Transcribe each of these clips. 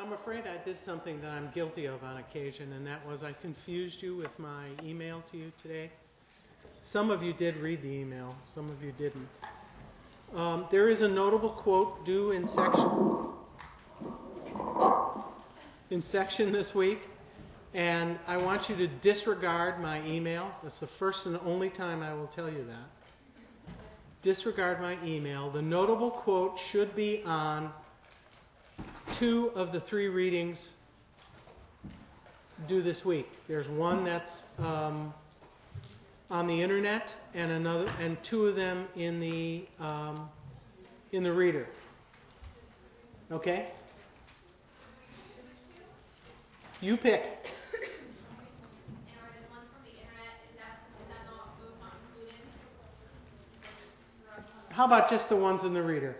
I'm afraid I did something that I'm guilty of on occasion, and that was I confused you with my email to you today. Some of you did read the email, some of you didn't. Um, there is a notable quote due in section in section this week, and I want you to disregard my email. That's the first and only time I will tell you that. Disregard my email. The notable quote should be on two of the three readings due this week. There's one that's um, on the internet, and another, and two of them in the um, in the reader. Okay. You pick. And are the ones from the internet, is that, is that not, those not included? How about just the ones in the reader?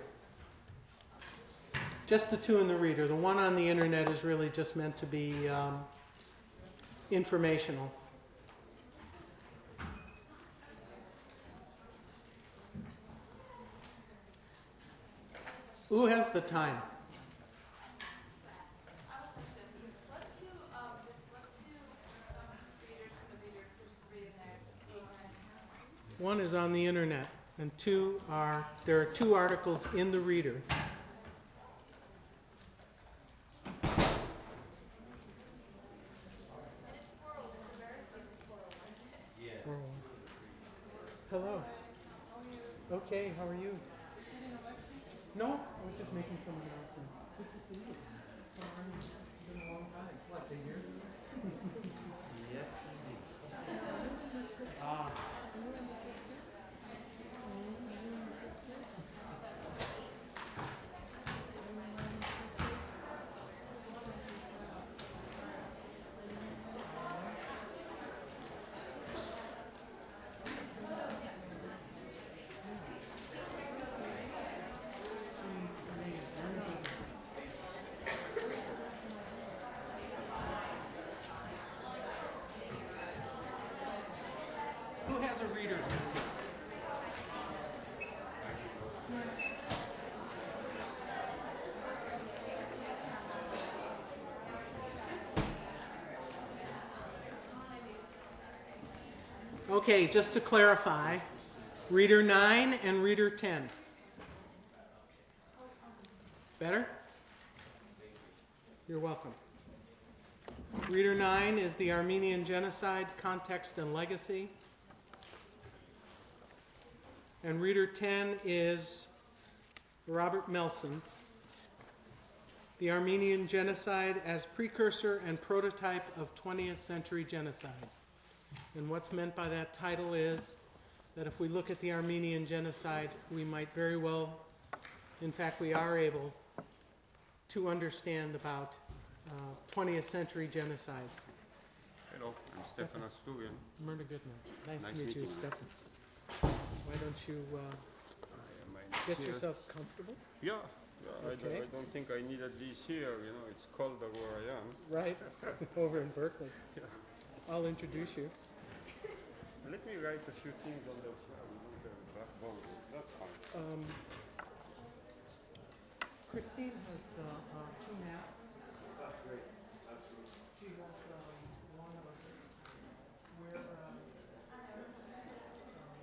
Just the two in the reader. The one on the internet is really just meant to be um, informational. Who has the time? One is on the internet, and two are there are two articles in the reader. Hello. Okay, how are you? No, I was just making some announcements. Good to see you. It's been a long time. What, a year? Okay, just to clarify, reader 9 and reader 10. Better? You're welcome. Reader 9 is the Armenian Genocide Context and Legacy. And reader 10 is Robert Melson, The Armenian Genocide as Precursor and Prototype of 20th Century Genocide. And what's meant by that title is that if we look at the Armenian Genocide, we might very well, in fact, we are able to understand about uh, 20th century genocide. Hello, I'm Stephan Astourian. Myrna Goodman. Nice, Nice to meet you. Stephan. Why don't you uh, I am my get yourself comfortable? Yeah, yeah I, don't, Okay. I don't think I needed this here. You know, it's colder where I am. Right, over in Berkeley. Yeah. I'll introduce you. Let me write a few things on the uh, backbone. That's fine. Um, Christine has uh, uh, two maps. That's great. She has um, one of them where um, um,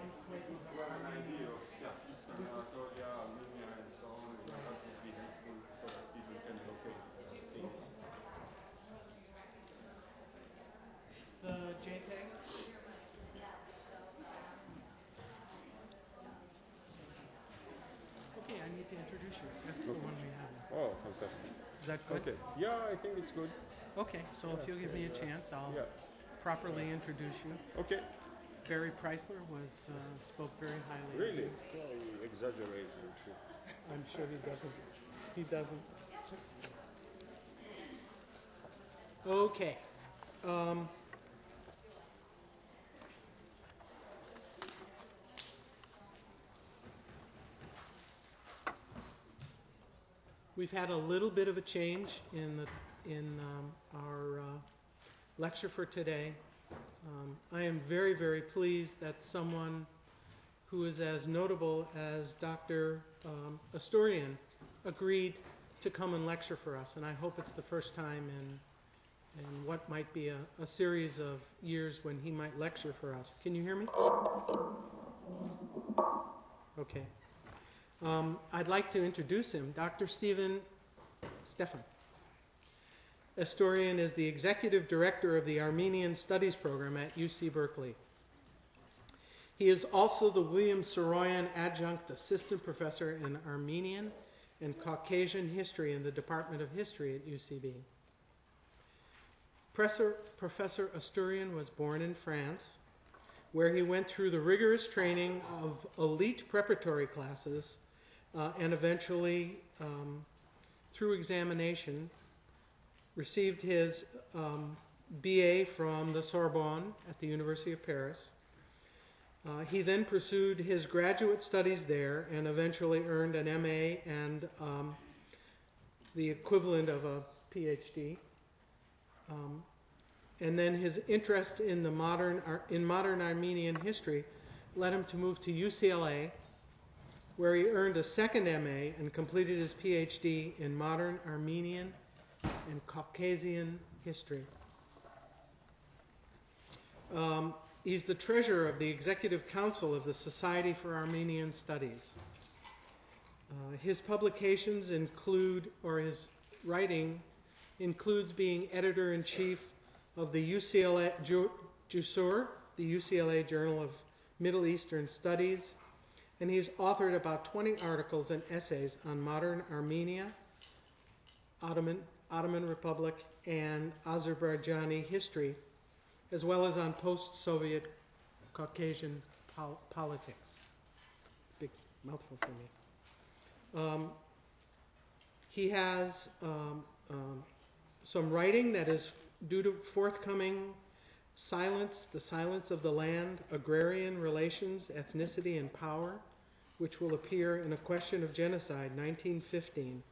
one places are Armenian. Yeah, Eastern Anatolia, Armenia, and so on. and That would be helpful so that people can locate uh, things. The JPEG? Okay, I need to introduce you. That's the one we have. Oh, fantastic. Is that good? Okay. Yeah, I think it's good. Okay, so if you'll give me a chance, I'll Yeah. properly introduce you. Okay. Barry Preisler was uh, spoke very highly. of Really? you. Well, you exaggerate. you should. I'm sure he doesn't. He doesn't. Okay. Um, we've had a little bit of a change in the in um, our uh, lecture for today. Um, I am very, very pleased that someone who is as notable as Dr. Um, Astourian agreed to come and lecture for us, and I hope it's the first time in, in what might be a, a series of years when he might lecture for us. Can you hear me? Okay. Um, I'd like to introduce him, Dr. Stephen Stephan. Astourian is the executive director of the Armenian Studies program at UC Berkeley. He is also the William Saroyan Adjunct Assistant Professor in Armenian and Caucasian History in the Department of History at UCB. Professor, Professor Astourian was born in France, where he went through the rigorous training of elite preparatory classes uh, and eventually, um, through examination, received his um, BA from the Sorbonne at the University of Paris. Uh, he then pursued his graduate studies there and eventually earned an MA and um, the equivalent of a PhD. Um, and then his interest in the modern in modern Armenian history led him to move to UCLA, where he earned a second MA and completed his PhD in modern Armenian and Caucasian history. Um, he's the treasurer of the executive council of the Society for Armenian Studies. Uh, his publications include, or his writing includes being editor in chief of the UCLA Ju- JUSUR, the UCLA Journal of Middle Eastern Studies, and he's authored about 20 articles and essays on modern Armenia, Ottoman, Ottoman Republic, and Azerbaijani history, as well as on post Soviet Caucasian pol- politics. Big mouthful for me. Um, he has um, um, some writing that is due to forthcoming Silence, The Silence of the Land, Agrarian Relations, Ethnicity, and Power, which will appear in A Question of Genocide, 1915,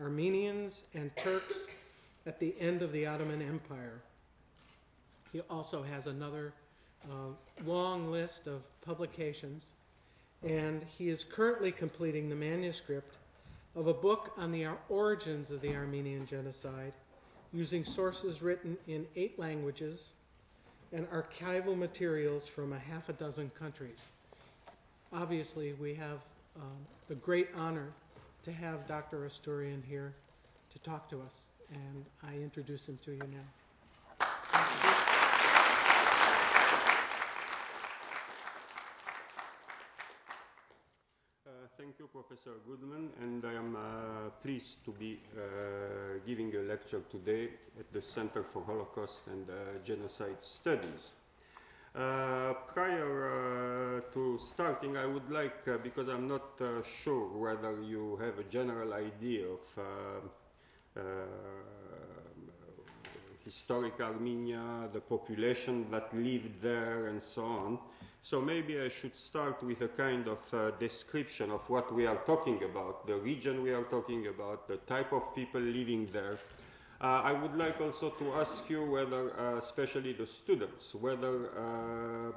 Armenians and Turks at the End of the Ottoman Empire. He also has another uh, long list of publications, and he is currently completing the manuscript of a book on the origins of the Armenian genocide using sources written in eight languages and archival materials from a half a dozen countries. Obviously, we have um, the great honor to have Dr. Astourian here to talk to us, and I introduce him to you now. Uh, Thank you, Professor Goodman, and I am uh, pleased to be uh, giving a lecture today at the Center for Holocaust and uh, Genocide Studies. Uh, prior uh, to starting, I would like, uh, because I'm not sure whether you have a general idea of historic Armenia, the population that lived there, and so on. So maybe I should start with a kind of uh, description of what we are talking about, the region we are talking about, the type of people living there. Uh, I would like also to ask you whether, uh, especially the students, whether uh,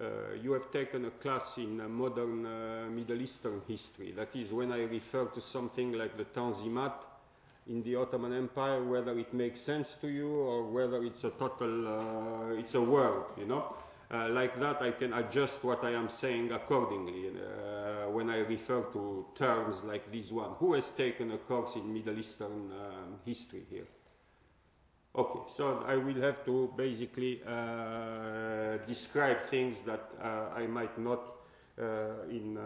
uh, you have taken a class in uh, modern uh, Middle Eastern history. That is, when I refer to something like the Tanzimat in the Ottoman Empire, whether it makes sense to you or whether it's a total, it's a word, you know. Like that, I can adjust what I am saying accordingly when I refer to terms like this one. Who has taken a course in Middle Eastern um, history here? Okay, so I will have to basically uh, describe things that uh, I might not uh, in um,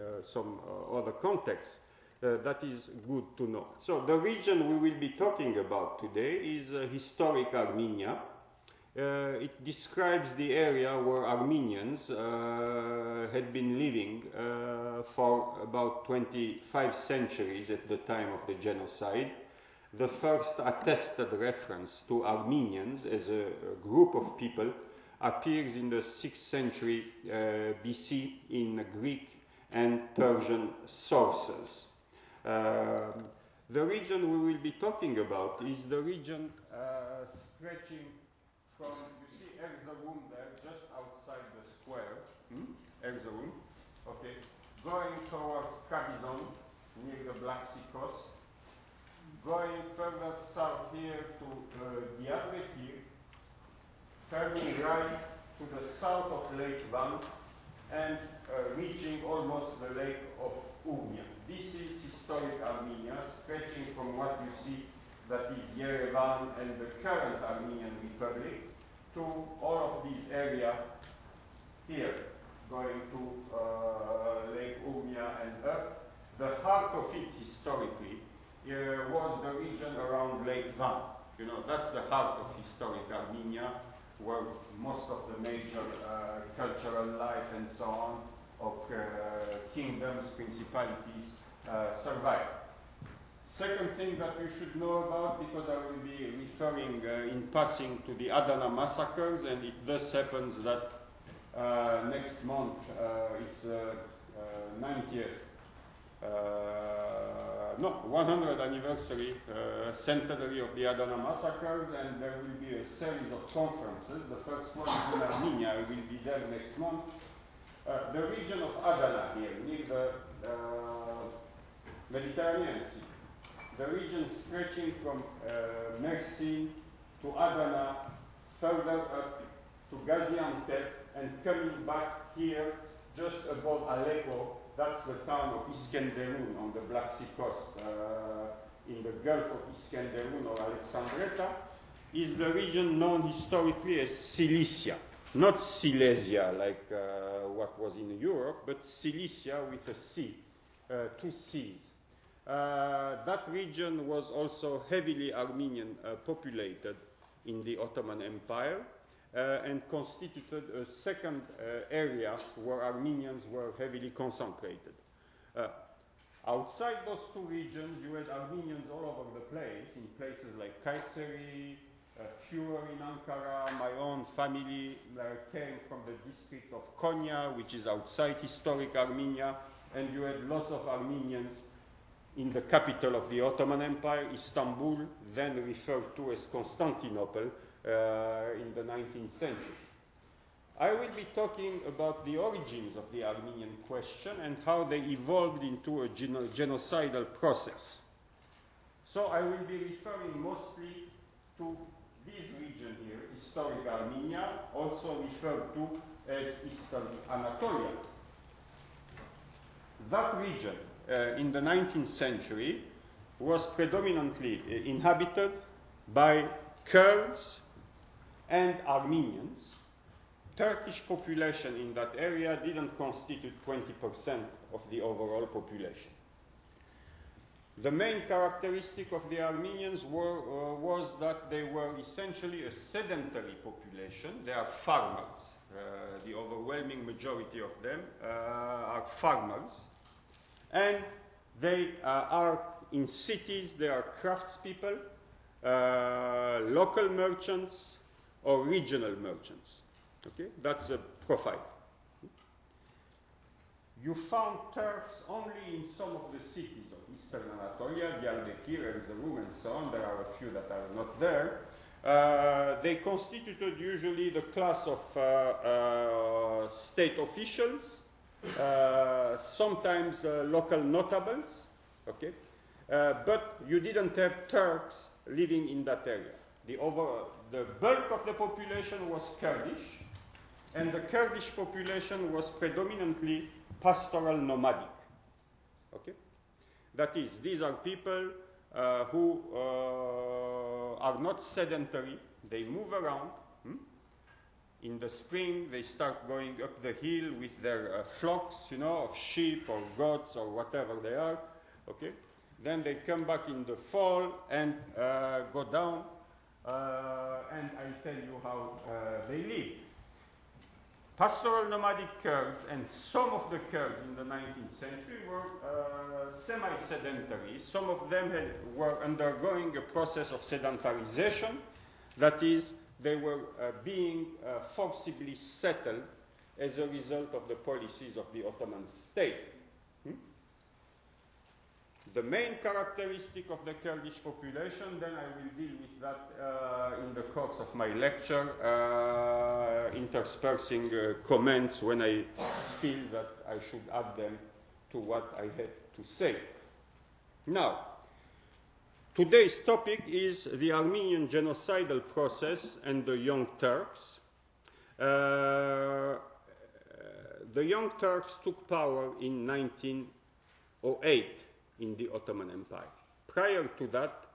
uh, some uh, other context. Uh, that is good to know. So the region we will be talking about today is historic Armenia. It describes the area where Armenians had been living for about 25 centuries at the time of the genocide. The first attested reference to Armenians as a, group of people appears in the 6th century uh, BC in Greek and Persian sources. Um, the region we will be talking about is the region uh, stretching from, you see Erzurum there, just outside the square, hmm? Erzurum, okay, going towards Trabzon, near the Black Sea coast, going further south here to uh, Diyarbakir, turning right to the south of Lake Van, and uh, reaching almost the lake of Urmia. This is historic Armenia, stretching from what you see that is Yerevan and the current Armenian Republic to all of this area here, going to uh, Lake Urmia and up. The heart of it historically uh, was the region around Lake Van. You know, that's the heart of historic Armenia, where most of the major uh, cultural life and so on of uh, kingdoms, principalities uh, survive. Second thing that you should know about, because I will be referring uh, in passing to the Adana massacres, and it thus happens that uh, next month it's uh, 90th, no, 100th anniversary, centenary of the Adana massacres, and there will be a series of conferences. The first one is in Armenia, I will be there next month. Uh, the region of Adana here, near the uh, Mediterranean Sea, the region stretching from uh, Mersin to Adana, further up to Gaziantep, and coming back here just above Aleppo, that's the town of Iskenderun on the Black Sea coast, uh, in the Gulf of Iskenderun or Alexandretta, is the region known historically as Cilicia. Not Silesia, like uh, what was in Europe, but Cilicia with a C, uh, two C's. Uh, that region was also heavily Armenian uh, populated in the Ottoman Empire and constituted a second uh, area where Armenians were heavily concentrated. Uh, outside those two regions, you had Armenians all over the place, in places like Kayseri, uh, in Ankara. My own family uh, came from the district of Konya, which is outside historic Armenia, and you had lots of Armenians in the capital of the Ottoman Empire, Istanbul, then referred to as Constantinople uh, in the 19th century. I will be talking about the origins of the Armenian question and how they evolved into a geno genocidal process. So I will be referring mostly to this region here, historic Armenia, also referred to as Eastern Anatolia. That region uh, in the 19th century was predominantly uh, inhabited by Kurds and Armenians. Turkish population in that area didn't constitute 20% of the overall population. The main characteristic of the Armenians were, uh, was that they were essentially a sedentary population. They are farmers. Uh, the overwhelming majority of them uh, are farmers. And they uh, are in cities, they are craftspeople, uh, local merchants, or regional merchants. Okay, that's a profile. You found Turks only in some of the cities of eastern Anatolia, Diyarbakir, Erzurum, and so on. There are a few that are not there. Uh, they constituted usually the class of uh, uh, state officials, uh, sometimes uh, local notables, okay? Uh, but you didn't have Turks living in that area. The, over, the bulk of the population was Kurdish, and the Kurdish population was predominantly pastoral nomadic. Okay? That is, these are people uh, who uh, are not sedentary, they move around. Hmm? In the spring, they start going up the hill with their uh, flocks, you know, of sheep or goats or whatever they are. Okay? Then they come back in the fall and uh, go down, and I'll tell you how uh, they live pastoral nomadic Kurds and some of the Kurds in the 19th century were uh, semi-sedentary. Some of them had, were undergoing a process of sedentarization. That is, they were uh, being uh, forcibly settled as a result of the policies of the Ottoman state. The main characteristic of the Kurdish population, then I will deal with that uh, in the course of my lecture, uh, interspersing uh, comments when I feel that I should add them to what I had to say. Now, Today's topic is the Armenian genocidal process and the Young Turks. Uh, the Young Turks took power in 1908 in the Ottoman Empire. Prior to that,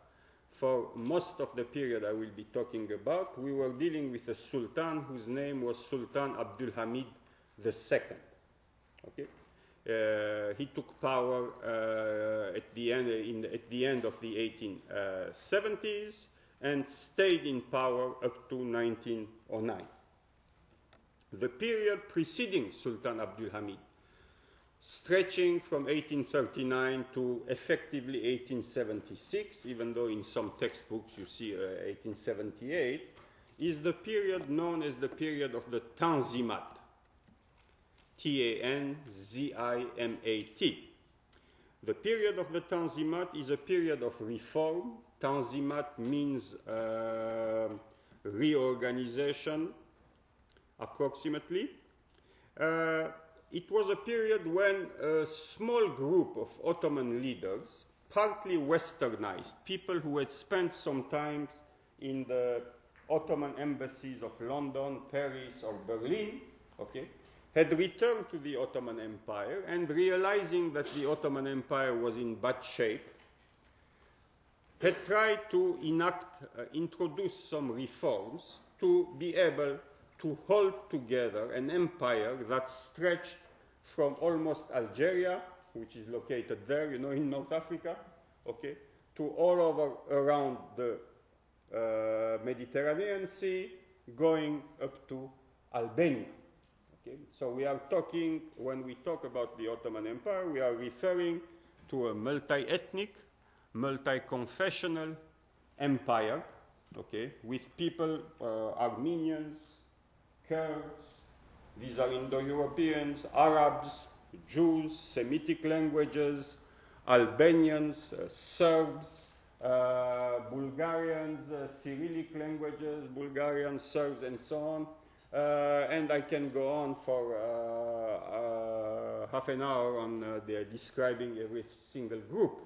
for most of the period I will be talking about, we were dealing with a sultan whose name was Sultan Abdul Hamid II. Okay? Uh, he took power uh, at, the end, in, at the end of the 1870s and stayed in power up to 1909. The period preceding Sultan Abdul Hamid, stretching from 1839 to effectively 1876, even though in some textbooks you see uh, 1878, is the period known as the period of the Tanzimat. T A N Z I M A T. The period of the Tanzimat is a period of reform. Tanzimat means uh, reorganization, approximately. Uh, it was a period when a small group of Ottoman leaders, partly westernized, people who had spent some time in the Ottoman embassies of London, Paris, or Berlin, okay, had returned to the Ottoman Empire and realizing that the Ottoman Empire was in bad shape, had tried to enact, uh, introduce some reforms to be able to hold together an empire that stretched from almost Algeria, which is located there, you know, in North Africa, okay, to all over around the uh, Mediterranean Sea, going up to Albania. Okay? So we are talking, when we talk about the Ottoman Empire, we are referring to a multi-ethnic, multi-confessional empire, okay, with people, uh, Armenians, Kurds, these are Indo-Europeans, Arabs, Jews, Semitic languages, Albanians, uh, Serbs, uh, Bulgarians, uh, Cyrillic languages, Bulgarians, Serbs, and so on. Uh, and I can go on for uh, uh, half an hour on describing every single group.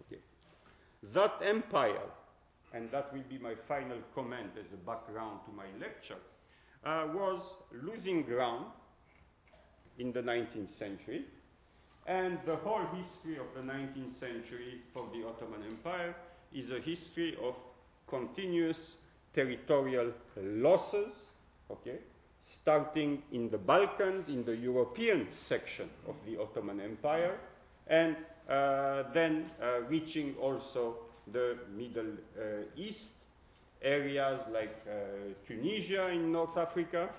Okay. That empire, and that will be my final comment as a background to my lecture, uh, was losing ground in the 19th century. And the whole history of the 19th century for the Ottoman Empire is a history of continuous territorial losses, okay, starting in the Balkans, in the European section of the Ottoman Empire, and uh, then uh, reaching also the Middle uh, East, areas like uh, Tunisia in North Africa,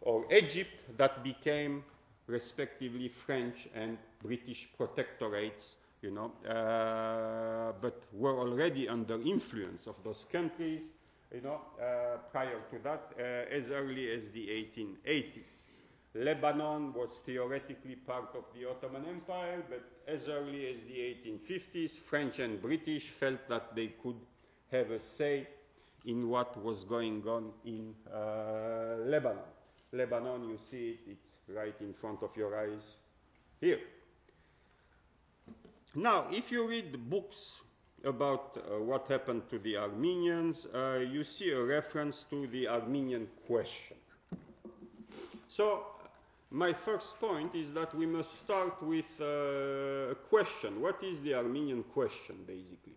or Egypt that became respectively French and British protectorates, you know, uh, but were already under influence of those countries you know, uh, prior to that, uh, as early as the 1880s. Lebanon was theoretically part of the Ottoman Empire, but as early as the 1850s, French and British felt that they could have a say in what was going on in uh, Lebanon. Lebanon, you see it, it's right in front of your eyes here. Now, if you read books about uh, what happened to the Armenians, uh, you see a reference to the Armenian question. So, my first point is that we must start with uh, a question. What is the Armenian question, basically?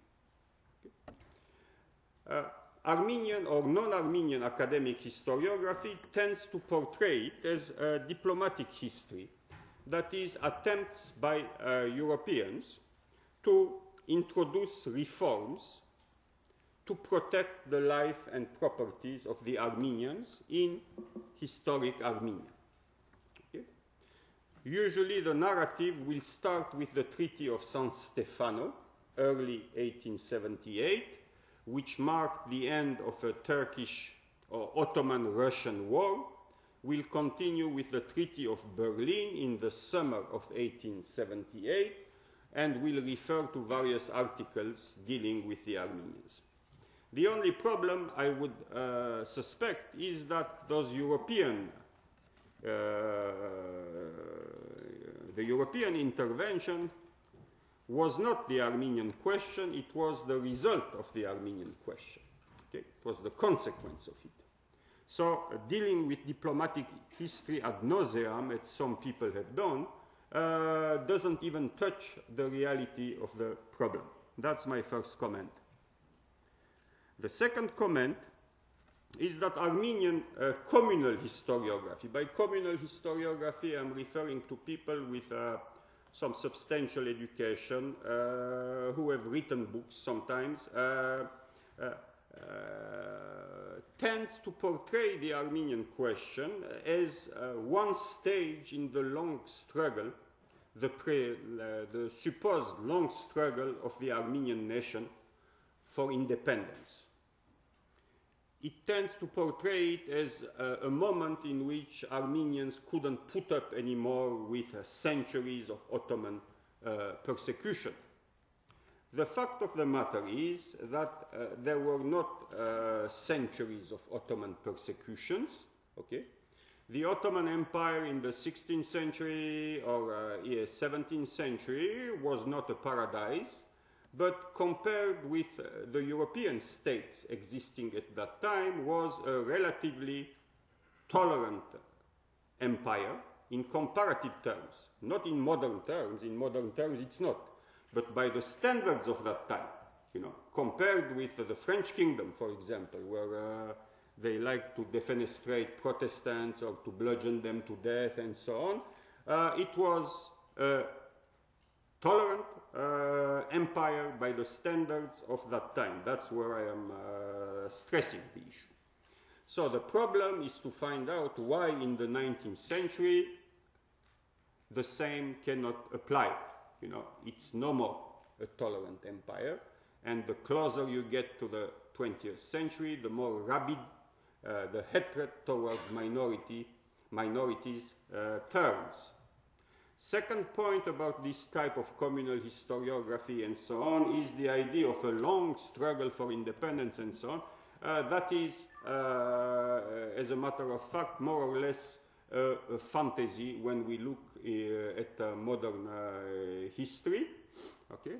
Armenian or non-Armenian academic historiography tends to portray it as a diplomatic history, that is, attempts by uh, Europeans to introduce reforms to protect the life and properties of the Armenians in historic Armenia. Okay? Usually, the narrative will start with the Treaty of San Stefano, early 1878, which marked the end of a Turkish or Ottoman Russian war, will continue with the Treaty of Berlin in the summer of 1878 and will refer to various articles dealing with the Armenians. The only problem I would uh, suspect is that those European, uh, the European intervention was not the Armenian question, it was the result of the Armenian question. Okay? It was the consequence of it. So, uh, dealing with diplomatic history ad nauseam, as some people have done, uh, doesn't even touch the reality of the problem. That's my first comment. The second comment is that Armenian uh, communal historiography. By communal historiography, I'm referring to people with uh, some substantial education uh, who have written books sometimes. Uh, uh, tends to portray the Armenian question as one stage in the long struggle, the, pre, the supposed long struggle of the Armenian nation for independence it tends to portray it as a, a, moment in which Armenians couldn't put up anymore with uh, centuries of Ottoman uh, persecution. The fact of the matter is that uh, there were not uh, centuries of Ottoman persecutions, okay? The Ottoman Empire in the 16th century or uh, yeah, 17th century was not a paradise but compared with uh, the European states existing at that time was a relatively tolerant empire in comparative terms, not in modern terms. In modern terms, it's not, but by the standards of that time, you know, compared with uh, the French kingdom, for example, where uh, they like to defenestrate Protestants or to bludgeon them to death and so on, uh, it was a tolerant uh, empire by the standards of that time. That's where I am uh, stressing the issue. So the problem is to find out why in the 19th century the same cannot apply. You know, it's no more a tolerant empire, and the closer you get to the 20th century, the more rabid uh, the hatred towards minority, minorities uh, turns. Second point about this type of communal historiography and so on is the idea of a long struggle for independence and so on. Uh, that is, uh, as a matter of fact, more or less uh, a fantasy when we look uh, at uh, modern uh, history. Okay?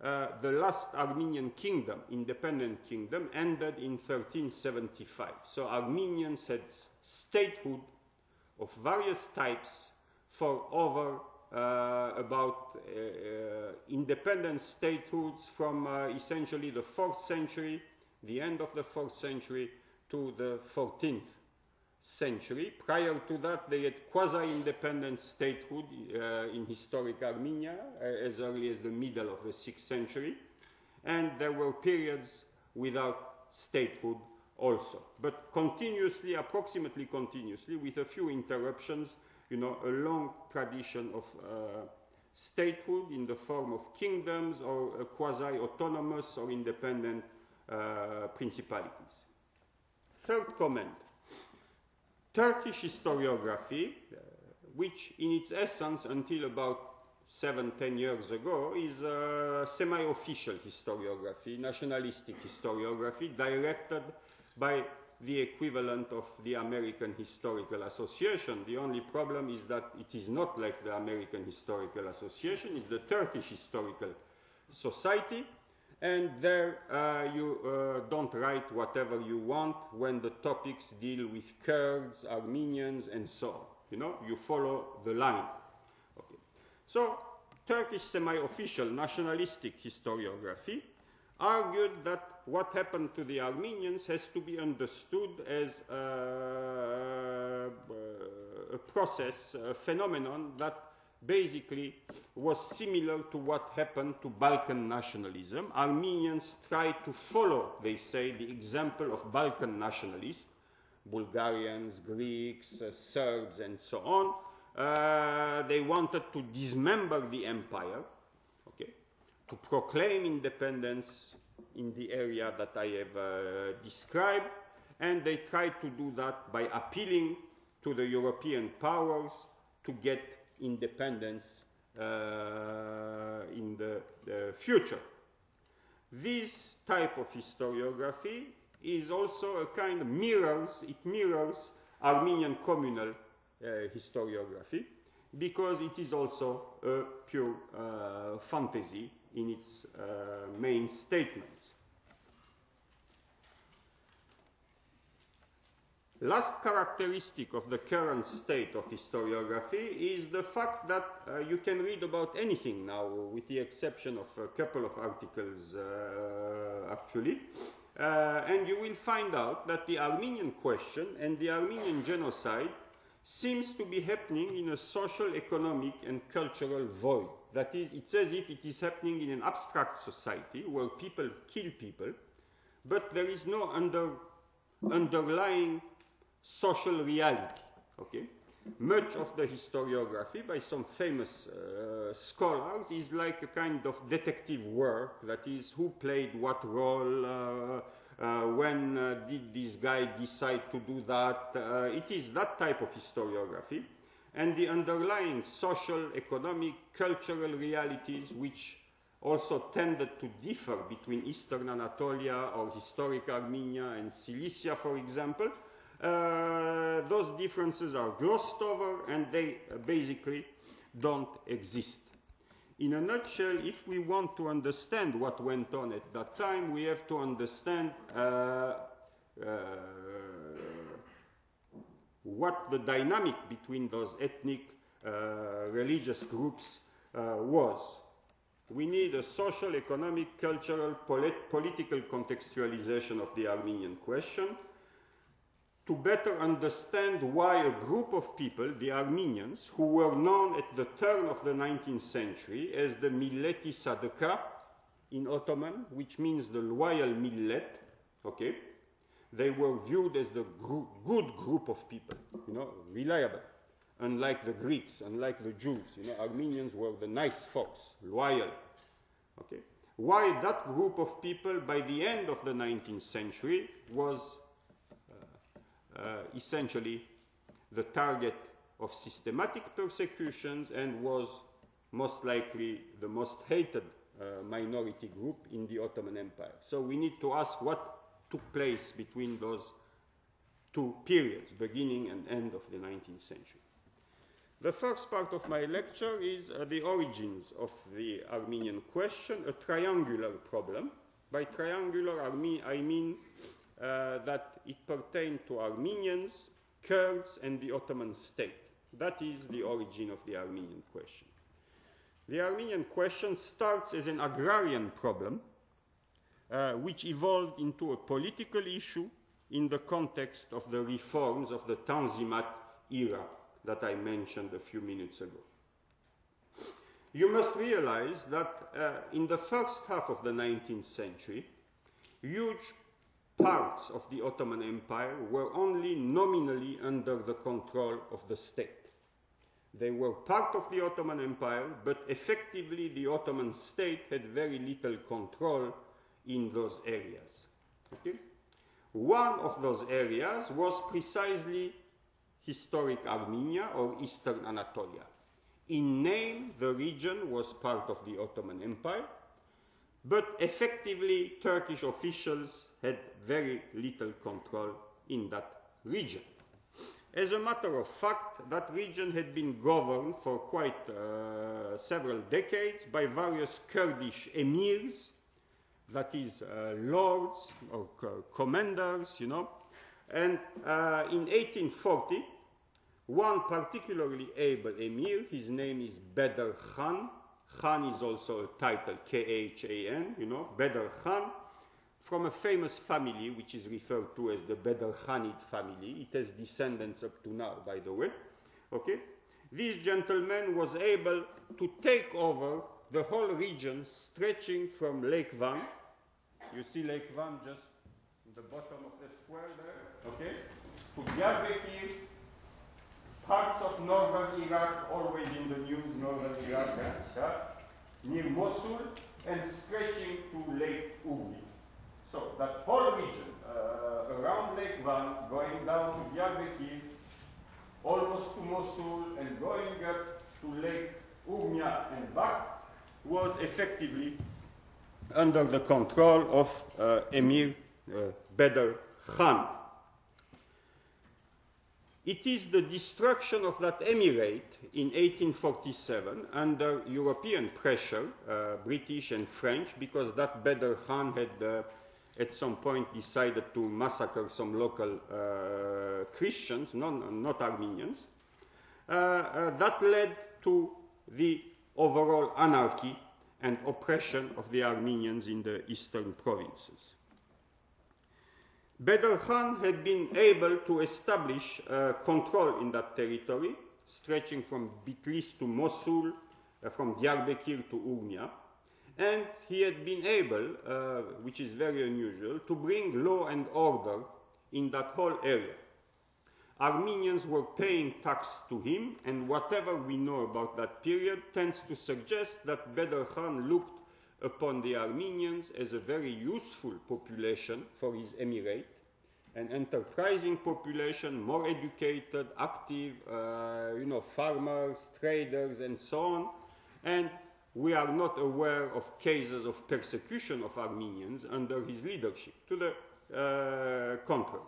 the last Armenian kingdom, independent kingdom, ended in 1375. So Armenians had statehood of various types for over uh, about uh, uh, independent statehoods from essentially the 4th century, the end of the 4th century, to the 14th century. Prior to that, they had quasi-independent statehood uh, in historic Armenia uh, as early as the middle of the 6th century. And there were periods without statehood also. But continuously, approximately continuously, with a few interruptions, you know, a long tradition of uh, statehood in the form of kingdoms or quasi-autonomous or independent uh, principalities. Third comment, Turkish historiography, uh, which in its essence until about seven, ten years ago is a semi-official historiography, nationalistic historiography directed by the equivalent of the American Historical Association. The only problem is that it is not like the American Historical Association, it's the Turkish Historical Society, and there uh, you uh, don't write whatever you want when the topics deal with Kurds, Armenians, and so on. You know, you follow the line. Okay. So, Turkish semi-official nationalistic historiography argued that what happened to the Armenians has to be understood as a, a process, a phenomenon that basically was similar to what happened to Balkan nationalism. Armenians tried to follow, they say, the example of Balkan nationalists, Bulgarians, Greeks, uh, Serbs, and so on. Uh, they wanted to dismember the empire okay, to proclaim independence in the area that I have uh, described, and they tried to do that by appealing to the European powers to get independence uh, in the, the, future. This type of historiography is also a kind of mirrors, it mirrors Armenian communal uh, historiography because it is also a pure uh, fantasy in its uh, main statements. Last characteristic of the current state of historiography is the fact that uh, you can read about anything now, with the exception of a couple of articles uh, actually, uh, and you will find out that the Armenian question and the Armenian genocide seems to be happening in a social, economic, and cultural void. That is, it's as if it is happening in an abstract society where people kill people, but there is no under, underlying social reality. Okay? Much of the historiography by some famous uh, scholars is like a kind of detective work, that is, who played what role, uh, uh, when uh, did this guy decide to do that. Uh, it is that type of historiography. And the underlying social, economic, cultural realities which also tended to differ between Eastern Anatolia or historic Armenia and Cilicia, for example, uh, those differences are glossed over and they basically don't exist. In a nutshell, if we want to understand what went on at that time, we have to understand uh, uh what the dynamic between those ethnic uh, religious groups uh, was. We need a social, economic, cultural, polit political contextualization of the Armenian question to better understand why a group of people, the Armenians, who were known at the turn of the 19th century as the Milleti Sadaka in Ottoman, which means the loyal millet, okay, they were viewed as the good group of people, you know, reliable. Unlike the Greeks, unlike the Jews, you know, Armenians were the nice folks, loyal. Okay? Why that group of people, by the end of the 19th century, was uh, uh, essentially the target of systematic persecutions and was most likely the most hated uh, minority group in the Ottoman Empire. So we need to ask what took place between those two periods, beginning and end of the 19th century. The first part of my lecture is uh, the origins of the Armenian question, a triangular problem. By triangular, I mean uh, that it pertained to Armenians, Kurds, and the Ottoman state. That is the origin of the Armenian question. The Armenian question starts as an agrarian problem uh, which evolved into a political issue in the context of the reforms of the Tanzimat era that I mentioned a few minutes ago. You must realize that uh, in the first half of the 19th century, huge parts of the Ottoman Empire were only nominally under the control of the state. They were part of the Ottoman Empire, but effectively the Ottoman state had very little control in those areas. Okay? One of those areas was precisely historic Armenia or Eastern Anatolia. In name, the region was part of the Ottoman Empire, but effectively, Turkish officials had very little control in that region. As a matter of fact, that region had been governed for quite uh, several decades by various Kurdish emirs that is uh, lords or commanders, you know. And uh, in 1840, one particularly able emir, his name is Bedr Khan. Khan is also a title, K-H-A-N, you know, Bedr Khan, from a famous family which is referred to as the Bedr Khanid family. It has descendants up to now, by the way. Okay? This gentleman was able to take over the whole region stretching from Lake Van you see Lake Van just in the bottom of the square there, okay? Diyarbakir, parts of northern Iraq, always in the news, northern Iraq, yeah? near Mosul, and stretching to Lake Urmi. So that whole region uh, around Lake Van, going down to Diyarbakir, almost to Mosul, and going up to Lake Urmia and back, was effectively under the control of uh, Emir uh, Bedr Khan. It is the destruction of that emirate in 1847 under European pressure, uh, British and French, because that Bedr Khan had uh, at some point decided to massacre some local uh, Christians, non, not Armenians. Uh, uh, that led to the overall anarchy and oppression of the Armenians in the eastern provinces. Bedr Khan had been able to establish uh, control in that territory, stretching from Bitlis to Mosul, uh, from Diyarbakir to Urmia, and he had been able, uh, which is very unusual, to bring law and order in that whole area. Armenians were paying tax to him, and whatever we know about that period tends to suggest that Bedr Khan looked upon the Armenians as a very useful population for his emirate, an enterprising population, more educated, active, uh, you know, farmers, traders, and so on. And we are not aware of cases of persecution of Armenians under his leadership. To the uh, contrary.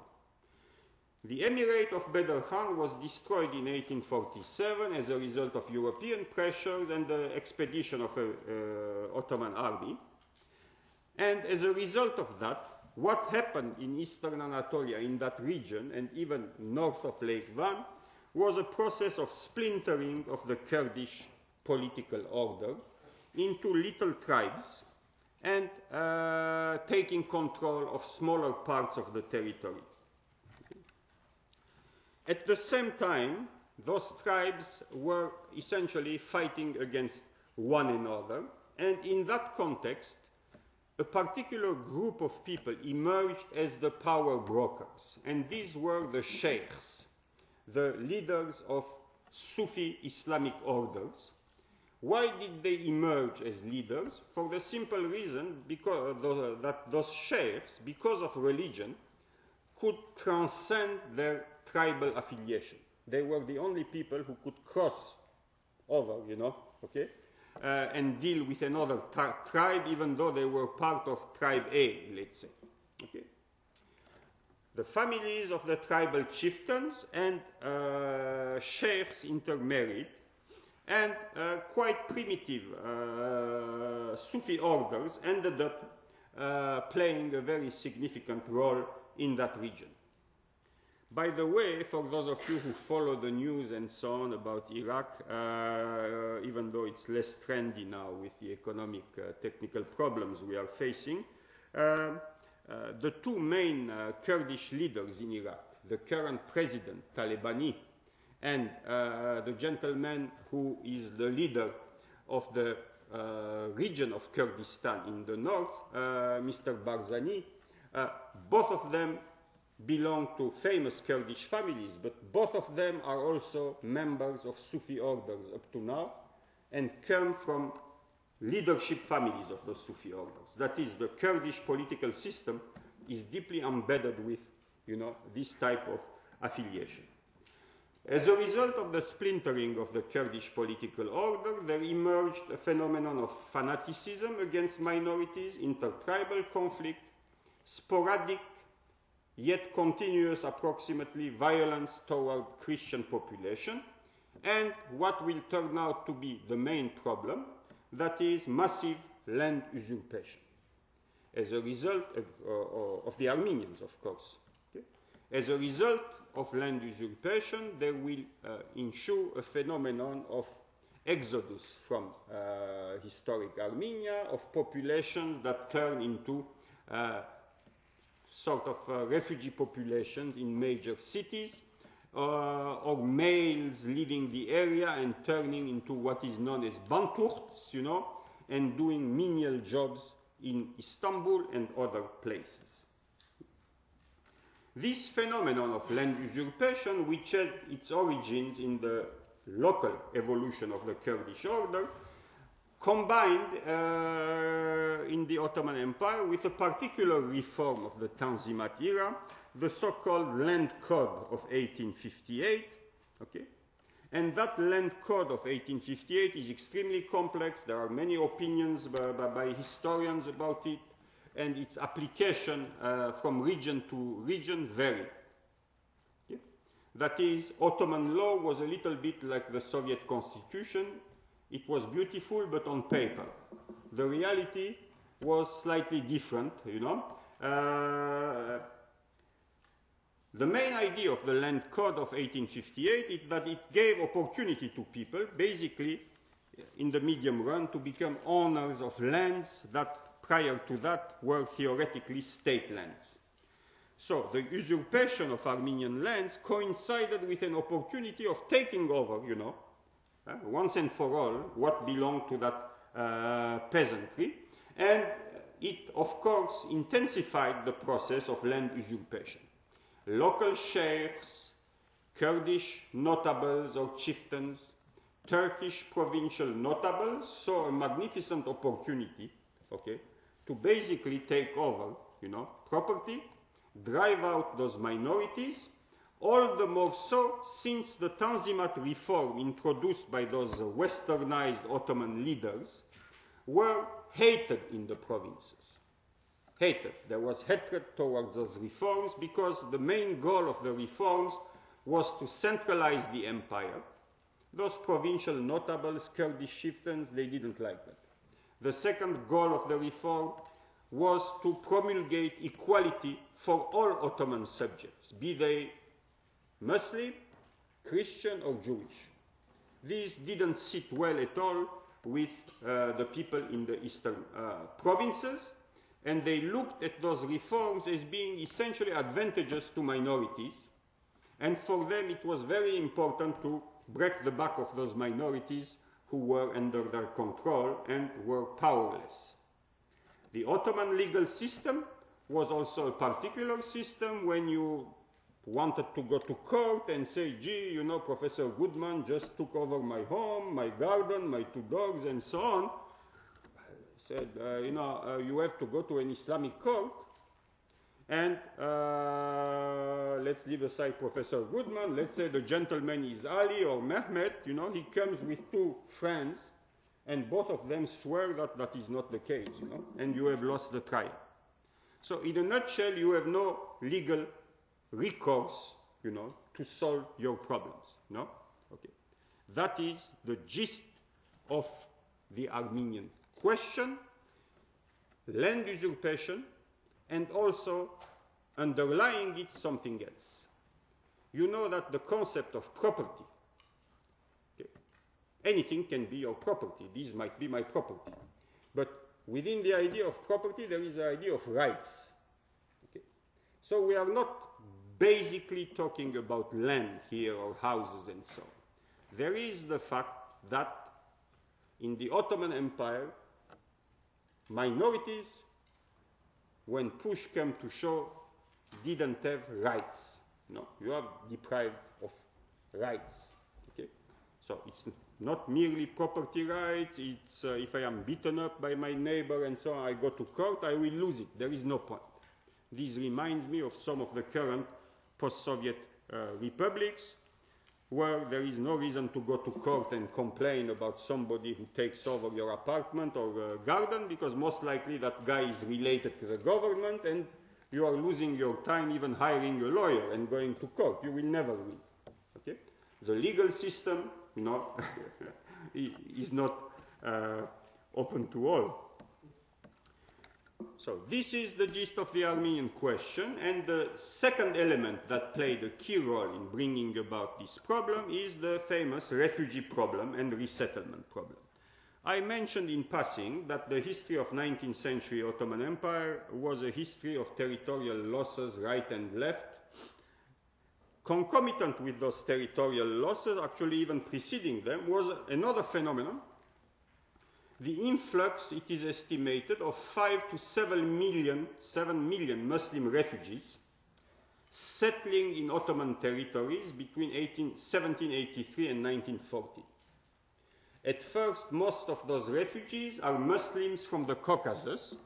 The Emirate of Bedr Khan was destroyed in 1847 as a result of European pressures and the expedition of an uh, Ottoman army. And as a result of that, what happened in eastern Anatolia, in that region, and even north of Lake Van, was a process of splintering of the Kurdish political order into little tribes and uh, taking control of smaller parts of the territory. At the same time, those tribes were essentially fighting against one another, and in that context, a particular group of people emerged as the power brokers, and these were the sheikhs, the leaders of Sufi Islamic orders. Why did they emerge as leaders? For the simple reason because, that those sheikhs, because of religion, could transcend their tribal affiliation. They were the only people who could cross over, you know, okay, uh, and deal with another tri- tribe, even though they were part of tribe A, let's say. Okay. The families of the tribal chieftains and uh, sheikhs intermarried, and uh, quite primitive uh, Sufi orders ended up uh, playing a very significant role in that region. By the way, for those of you who follow the news and so on about Iraq, uh, even though it's less trendy now with the economic, uh, technical problems we are facing, uh, uh the two main uh, Kurdish leaders in Iraq, the current president, Talabani, and uh, the gentleman who is the leader of the region of Kurdistan in the north, Mr. Barzani, both of them belong to famous Kurdish families, but both of them are also members of Sufi orders up to now and come from leadership families of those Sufi orders. That is, the Kurdish political system is deeply embedded with, you know, this type of affiliation. As a result of the splintering of the Kurdish political order, there emerged a phenomenon of fanaticism against minorities, intertribal conflict, sporadic yet continuous approximately violence toward Christian population, and what will turn out to be the main problem, that is massive land usurpation. As a result of, uh, of the Armenians, of course. Okay? As a result of land usurpation, there will uh, ensue a phenomenon of exodus from uh, historic Armenia, of populations that turn into uh, sort of uh, refugee populations in major cities, uh, or males leaving the area and turning into what is known as banturts, you know, and doing menial jobs in Istanbul and other places. This phenomenon of land usurpation, which had its origins in the local evolution of the Kurdish order, combined uh, in the Ottoman Empire with a particular reform of the Tanzimat era, the so-called Land Code of 1858. Okay? And that Land Code of 1858 is extremely complex. There are many opinions by, by, by historians about it, and its application uh, from region to region vary. That is, Ottoman law was a little bit like the Soviet constitution. It was beautiful, but on paper. The reality was slightly different, you know. Uh, the main idea of the Land Code of 1858 is that it gave opportunity to people, basically, in the medium run, to become owners of lands that prior to that were theoretically state lands. So the usurpation of Armenian lands coincided with an opportunity of taking over, you know, uh, once and for all, what belonged to that uh, peasantry. And it, of course, intensified the process of land usurpation. Local sheikhs, Kurdish notables or chieftains, Turkish provincial notables saw a magnificent opportunity, okay, to basically take over, you know, property, drive out those minorities, all the more so since the Tanzimat reform introduced by those westernized Ottoman leaders were hated in the provinces. Hated. There was hatred towards those reforms because the main goal of the reforms was to centralize the empire. Those provincial notables, Kurdish chieftains, they didn't like that. The second goal of the reform was to promulgate equality for all Ottoman subjects, be they Muslim, Christian, or Jewish. These didn't sit well at all with uh, the people in the eastern uh, provinces, and they looked at those reforms as being essentially advantageous to minorities. And for them, it was very important to break the back of those minorities who were under their control and were powerless. The Ottoman legal system was also a particular system when you wanted to go to court and say, gee, you know, Professor Goodman just took over my home, my garden, my two dogs, and so on. Said, uh, you know, uh, you have to go to an Islamic court. And uh, let's leave aside Professor Goodman. Let's say the gentleman is Ali or Mehmet. You know, he comes with two friends, and both of them swear that that is not the case. You know, and you have lost the trial. So, in a nutshell, you have no legal recourse, you know, to solve your problems. No? Okay. That is the gist of the Armenian question, land usurpation, and also underlying it something else. You know that the concept of property, okay, anything can be your property. This might be my property. But within the idea of property, there is the idea of rights. Okay. So we are not basically talking about land here or houses and so on. There is the fact that in the Ottoman Empire, minorities, when push came to shove, didn't have rights. No, you are deprived of rights. Okay, so it's not merely property rights. It's uh, if I am beaten up by my neighbor and so on, I go to court, I will lose it. There is no point. This reminds me of some of the current post-Soviet uh, republics where there is no reason to go to court and complain about somebody who takes over your apartment or uh, garden because most likely that guy is related to the government and you are losing your time even hiring a lawyer and going to court. You will never win. Okay? The legal system, you know, is not uh, open to all. So this is the gist of the Armenian question, and the second element that played a key role in bringing about this problem is the famous refugee problem and resettlement problem. I mentioned in passing that the history of 19th century Ottoman Empire was a history of territorial losses right and left. Concomitant with those territorial losses, actually even preceding them, was another phenomenon the influx, it is estimated, of 5 to 7 million, 7 million Muslim refugees settling in Ottoman territories between 18, 1783 and 1940. At first, most of those refugees are Muslims from the Caucasus.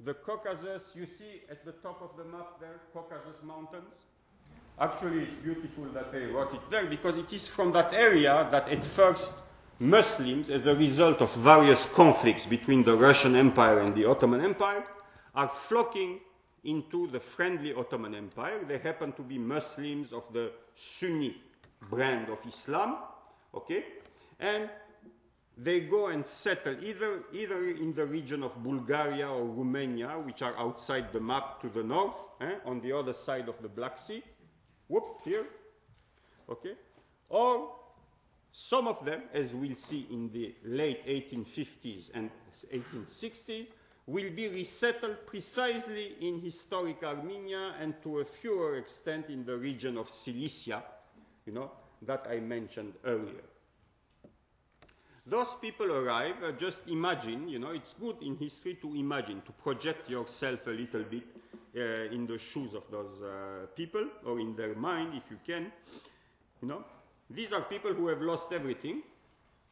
The Caucasus, you see at the top of the map there, Caucasus Mountains. Actually, it's beautiful that they wrote it there because it is from that area that at first Muslims, as a result of various conflicts between the Russian Empire and the Ottoman Empire, are flocking into the friendly Ottoman Empire. They happen to be Muslims of the Sunni brand of Islam, okay? And they go and settle either, either in the region of Bulgaria or Romania, which are outside the map to the north, eh, on the other side of the Black Sea. Whoop, here. Okay? Or some of them, as we'll see in the late 1850s and 1860s, will be resettled precisely in historic Armenia and to a fewer extent in the region of Cilicia, you know, that I mentioned earlier. Those people arrive, uh, just imagine, you know, it's good in history to imagine, to project yourself a little bit uh, in the shoes of those uh, people or in their mind if you can. You know, these are people who have lost everything,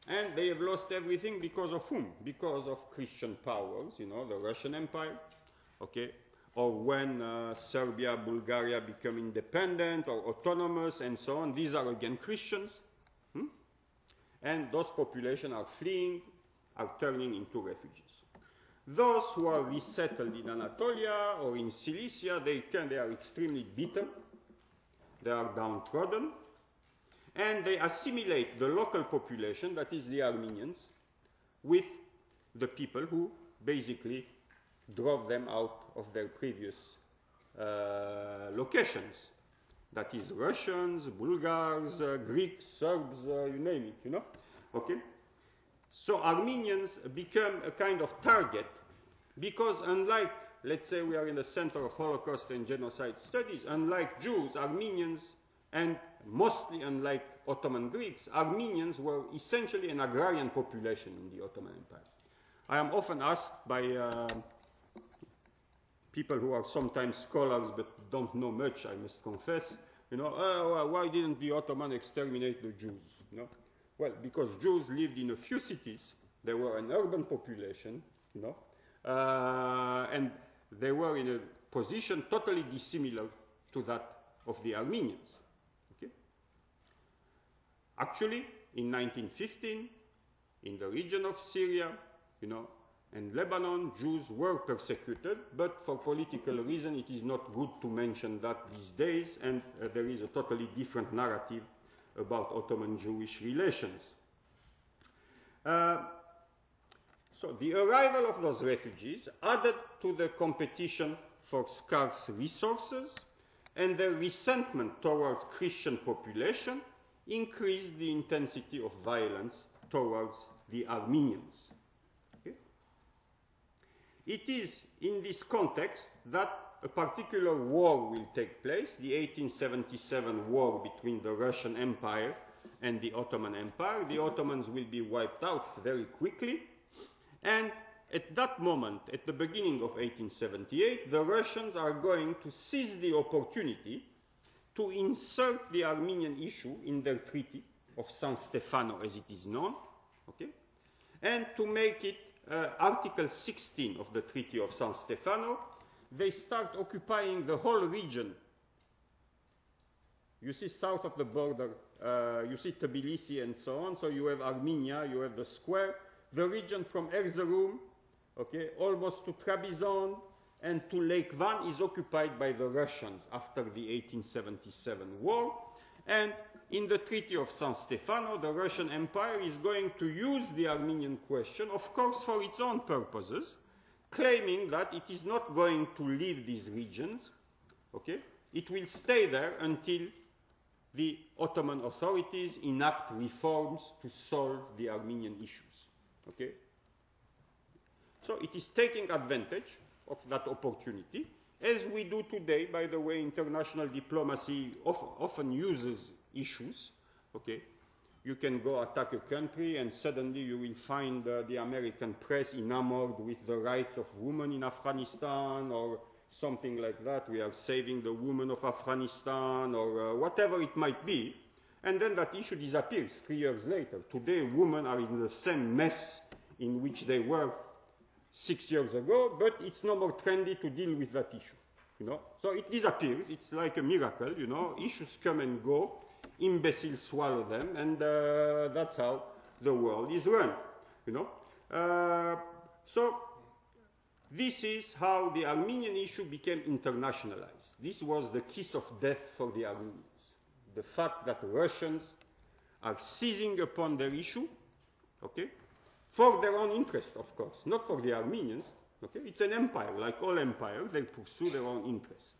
and they have lost everything because of whom? Because of Christian powers, you know, the Russian Empire, okay, or when uh, Serbia, Bulgaria become independent or autonomous and so on. These are again Christians. Hmm? and those populations are fleeing, are turning into refugees. Those who are resettled in Anatolia or in Cilicia, they, can, they are extremely bitter, they are downtrodden, and they assimilate the local population, that is the Armenians, with the people who basically drove them out of their previous uh, locations. That is Russians, Bulgars, uh, Greeks, Serbs, uh, you name it, you know? Okay? So Armenians become a kind of target because unlike, let's say we are in the center of Holocaust and genocide studies, unlike Jews, Armenians, and mostly unlike Ottoman Greeks, Armenians were essentially an agrarian population in the Ottoman Empire. I am often asked by uh, people who are sometimes scholars but don't know much, I must confess. You know, oh, why didn't the Ottoman exterminate the Jews? Know? Well, because Jews lived in a few cities. They were an urban population, you know, uh, and they were in a position totally dissimilar to that of the Armenians. Actually, in 1915, in the region of Syria, you know, and Lebanon, Jews were persecuted, but for political reason, it is not good to mention that these days, and uh, there is a totally different narrative about Ottoman-Jewish relations. Uh, so the arrival of those refugees added to the competition for scarce resources and the resentment towards Christian population increased the intensity of violence towards the Armenians. It is in this context that a particular war will take place, the 1877 war between the Russian Empire and the Ottoman Empire. The Ottomans will be wiped out very quickly. And at that moment, at the beginning of 1878, the Russians are going to seize the opportunity to insert the Armenian issue in their treaty of San Stefano, as it is known, okay, and to make it uh, Article 16 of the Treaty of San Stefano, they start occupying the whole region. You see south of the border, uh, you see Tbilisi and so on. So you have Armenia, you have the square, the region from Erzurum, okay, almost to Trabzon and to Lake Van is occupied by the Russians after the 1877 war. And in the Treaty of San Stefano, the Russian Empire is going to use the Armenian question, of course, for its own purposes, claiming that it is not going to leave these regions, okay? It will stay there until the Ottoman authorities enact reforms to solve the Armenian issues, okay? So it is taking advantage of that opportunity, as we do today, by the way, international diplomacy of, often uses issues. Okay, you can go attack a country and suddenly you will find uh, the American press enamored with the rights of women in Afghanistan or something like that. We are saving the women of Afghanistan or uh, whatever it might be. And then that issue disappears three years later. Today, women are in the same mess in which they were six years ago, but it's no more trendy to deal with that issue. You know? So it disappears. It's like a miracle, you know. Issues come and go imbeciles swallow them, and uh, that's how the world is run, you know. Uh, so This is how the Armenian issue became internationalized. This was the kiss of death for the Armenians. The fact that Russians are seizing upon their issue, okay, for their own interest, of course, not for the Armenians. Okay, it's an empire, like all empires, they pursue their own interest.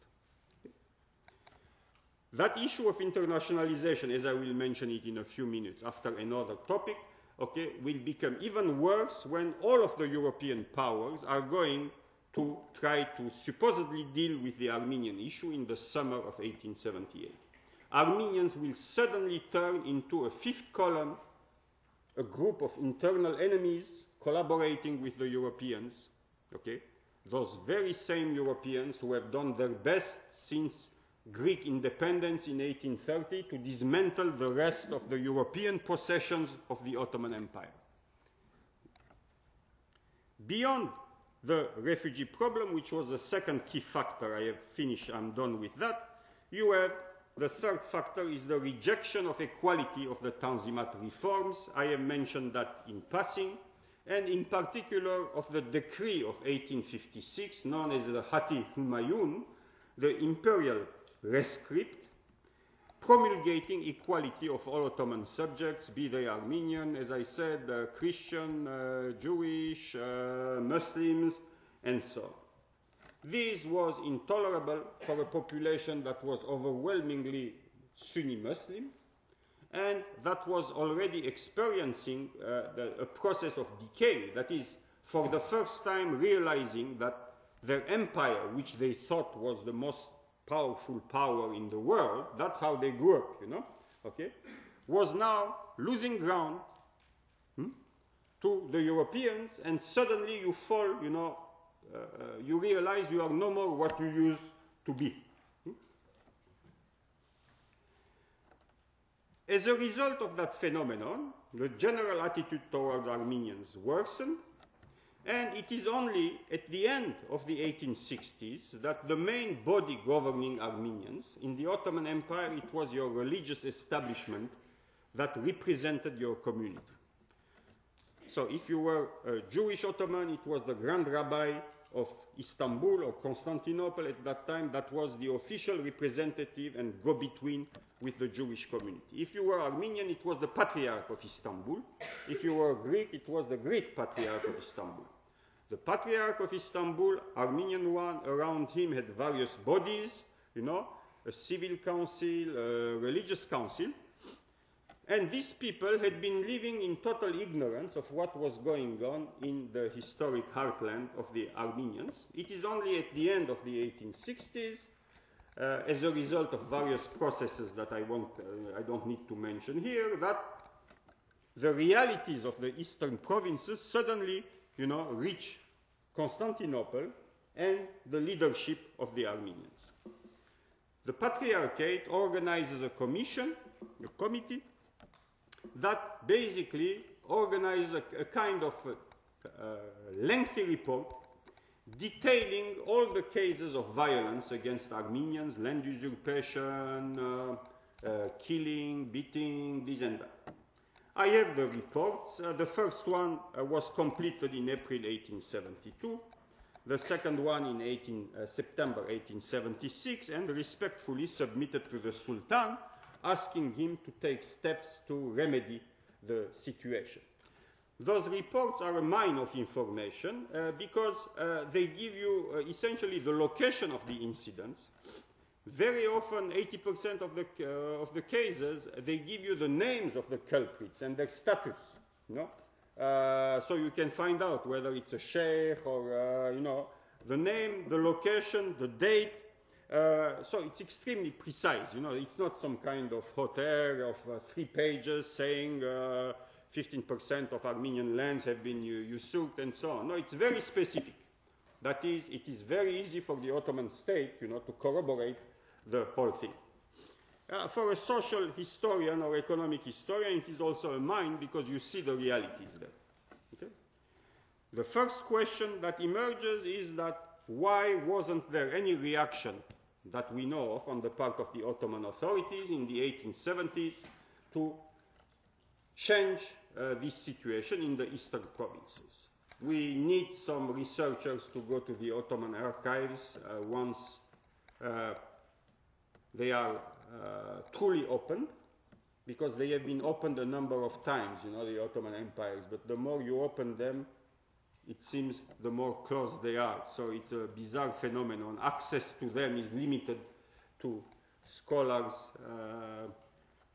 That issue of internationalization, as I will mention it in a few minutes after another topic, okay, will become even worse when all of the European powers are going to try to supposedly deal with the Armenian issue in the summer of 1878. Armenians will suddenly turn into a fifth column, a group of internal enemies collaborating with the Europeans, okay? Those very same Europeans who have done their best since Greek independence in 1830 to dismantle the rest of the European possessions of the Ottoman Empire. Beyond the refugee problem, which was the second key factor, I have finished, I'm done with that, you have the third factor is the rejection of equality of the Tanzimat reforms. I have mentioned that in passing, and in particular of the decree of 1856, known as the Hati Humayun, the imperial rescript, promulgating equality of all Ottoman subjects, be they Armenian, as I said, uh, Christian, uh, Jewish, uh, Muslims, and so on. This was intolerable for a population that was overwhelmingly Sunni Muslim and that was already experiencing uh, the, a process of decay. That is, for the first time, realizing that their empire, which they thought was the most powerful power in the world, that's how they grew up, you know, okay, was now losing ground hmm, to the Europeans, and suddenly you fall, you know, you realize you are no more what you used to be. Hmm? As a result of that phenomenon, the general attitude towards Armenians worsened, and it is only at the end of the 1860s that the main body governing Armenians in the Ottoman Empire, it was your religious establishment that represented your community. So if you were a Jewish Ottoman, it was the Grand Rabbi of Istanbul or Constantinople at that time that was the official representative and go-between with the Jewish community. If you were Armenian, it was the Patriarch of Istanbul. If you were Greek, it was the Greek Patriarch of Istanbul. The Patriarch of Istanbul, Armenian one, around him had various bodies, you know, a civil council, a religious council, and these people had been living in total ignorance of what was going on in the historic heartland of the Armenians. It is only at the end of the 1860s, uh, as a result of various processes that I, won't, uh, I don't need to mention here, that the realities of the eastern provinces suddenly, you know, reach Constantinople and the leadership of the Armenians. The Patriarchate organizes a commission, a committee, that basically organized a, a kind of a, a lengthy report detailing all the cases of violence against Armenians, land usurpation, uh, uh, killing, beating, this and that. I have the reports. Uh, the first one uh, was completed in April 1872, the second one in 18, uh, September 1876, and respectfully submitted to the Sultan asking him to take steps to remedy the situation. Those reports are a mine of information uh, because uh, they give you uh, essentially the location of the incidents. Very often, 80% of the, uh, of the cases, they give you the names of the culprits and their status. You know? Uh, so you can find out whether it's a sheikh or, uh, you know, the name, the location, the date, uh, so it's extremely precise. You know, it's not some kind of hot air of uh, three pages saying uh, 15% of Armenian lands have been usurped and so on. No, it's very specific. That is, it is very easy for the Ottoman state, you know, to corroborate the whole thing. Uh, for a social historian or economic historian, it is also a mine because you see the realities there. Okay? The first question that emerges is that why wasn't there any reaction that we know of on the part of the Ottoman authorities in the 1870s to change uh, this situation in the eastern provinces. we need some researchers to go to the Ottoman archives uh, once uh, they are uh, truly opened, because they have been opened a number of times, you know, the Ottoman empires, but the more you open them, it seems the more close they are. So it's a bizarre phenomenon. Access to them is limited to scholars uh,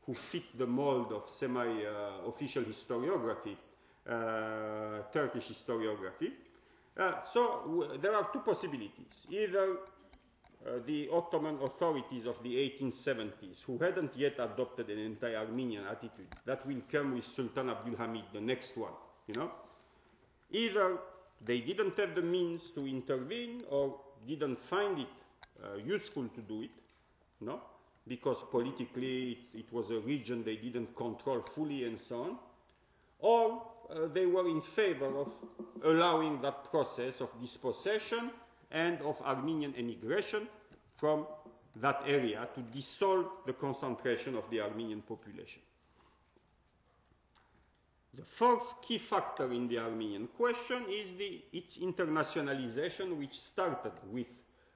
who fit the mold of semi uh, official historiography, uh, Turkish historiography. Uh, so there are two possibilities. Either uh, the Ottoman authorities of the 1870s, who hadn't yet adopted an anti-Armenian attitude, that will come with Sultan Abdul Hamid, the next one, you know. Either they didn't have the means to intervene or didn't find it uh, useful to do it, no, because politically it, it was a region they didn't control fully and so on, or uh, they were in favor of allowing that process of dispossession and of Armenian emigration from that area to dissolve the concentration of the Armenian population. The fourth key factor in the Armenian question is the, its internationalization, which started with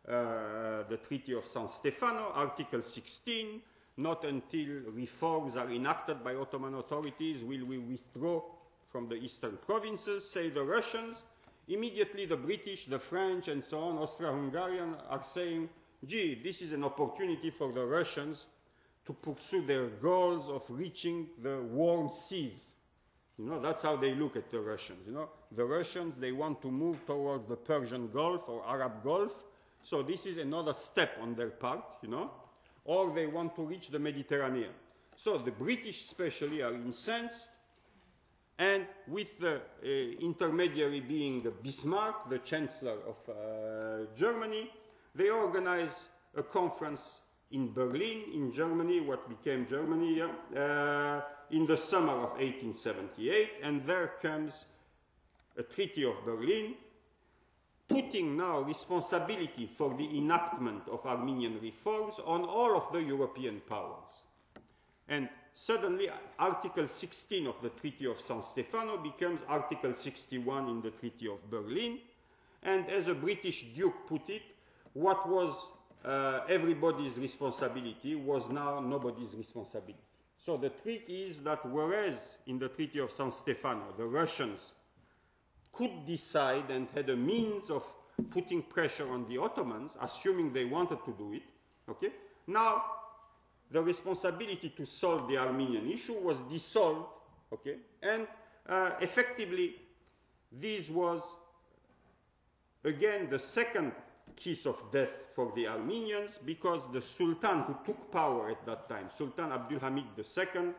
uh, the Treaty of San Stefano, Article 16. Not until reforms are enacted by Ottoman authorities will we withdraw from the eastern provinces, say the Russians. Immediately, the British, the French, and so on, Austro Hungarian, are saying, gee, this is an opportunity for the Russians to pursue their goals of reaching the warm seas. You know, that's how they look at the Russians. You know, the Russians, they want to move towards the Persian Gulf or Arab Gulf. So this is another step on their part, you know, or they want to reach the Mediterranean. So the British especially are incensed and with the uh, intermediary being Bismarck, the Chancellor of uh, Germany, they organize a conference in Berlin, in Germany, what became Germany, uh, in the summer of 1878, and there comes a Treaty of Berlin, putting now responsibility for the enactment of Armenian reforms on all of the European powers. And suddenly, Article 16 of the Treaty of San Stefano becomes Article 61 in the Treaty of Berlin. And as a British Duke put it, what was uh, everybody's responsibility was now nobody's responsibility. So the trick is that whereas in the Treaty of San Stefano, the Russians could decide and had a means of putting pressure on the Ottomans, assuming they wanted to do it, okay, now the responsibility to solve the Armenian issue was dissolved, okay, and uh, effectively this was again the second kiss of death for the Armenians because the Sultan who took power at that time, Sultan Abdul Hamid II,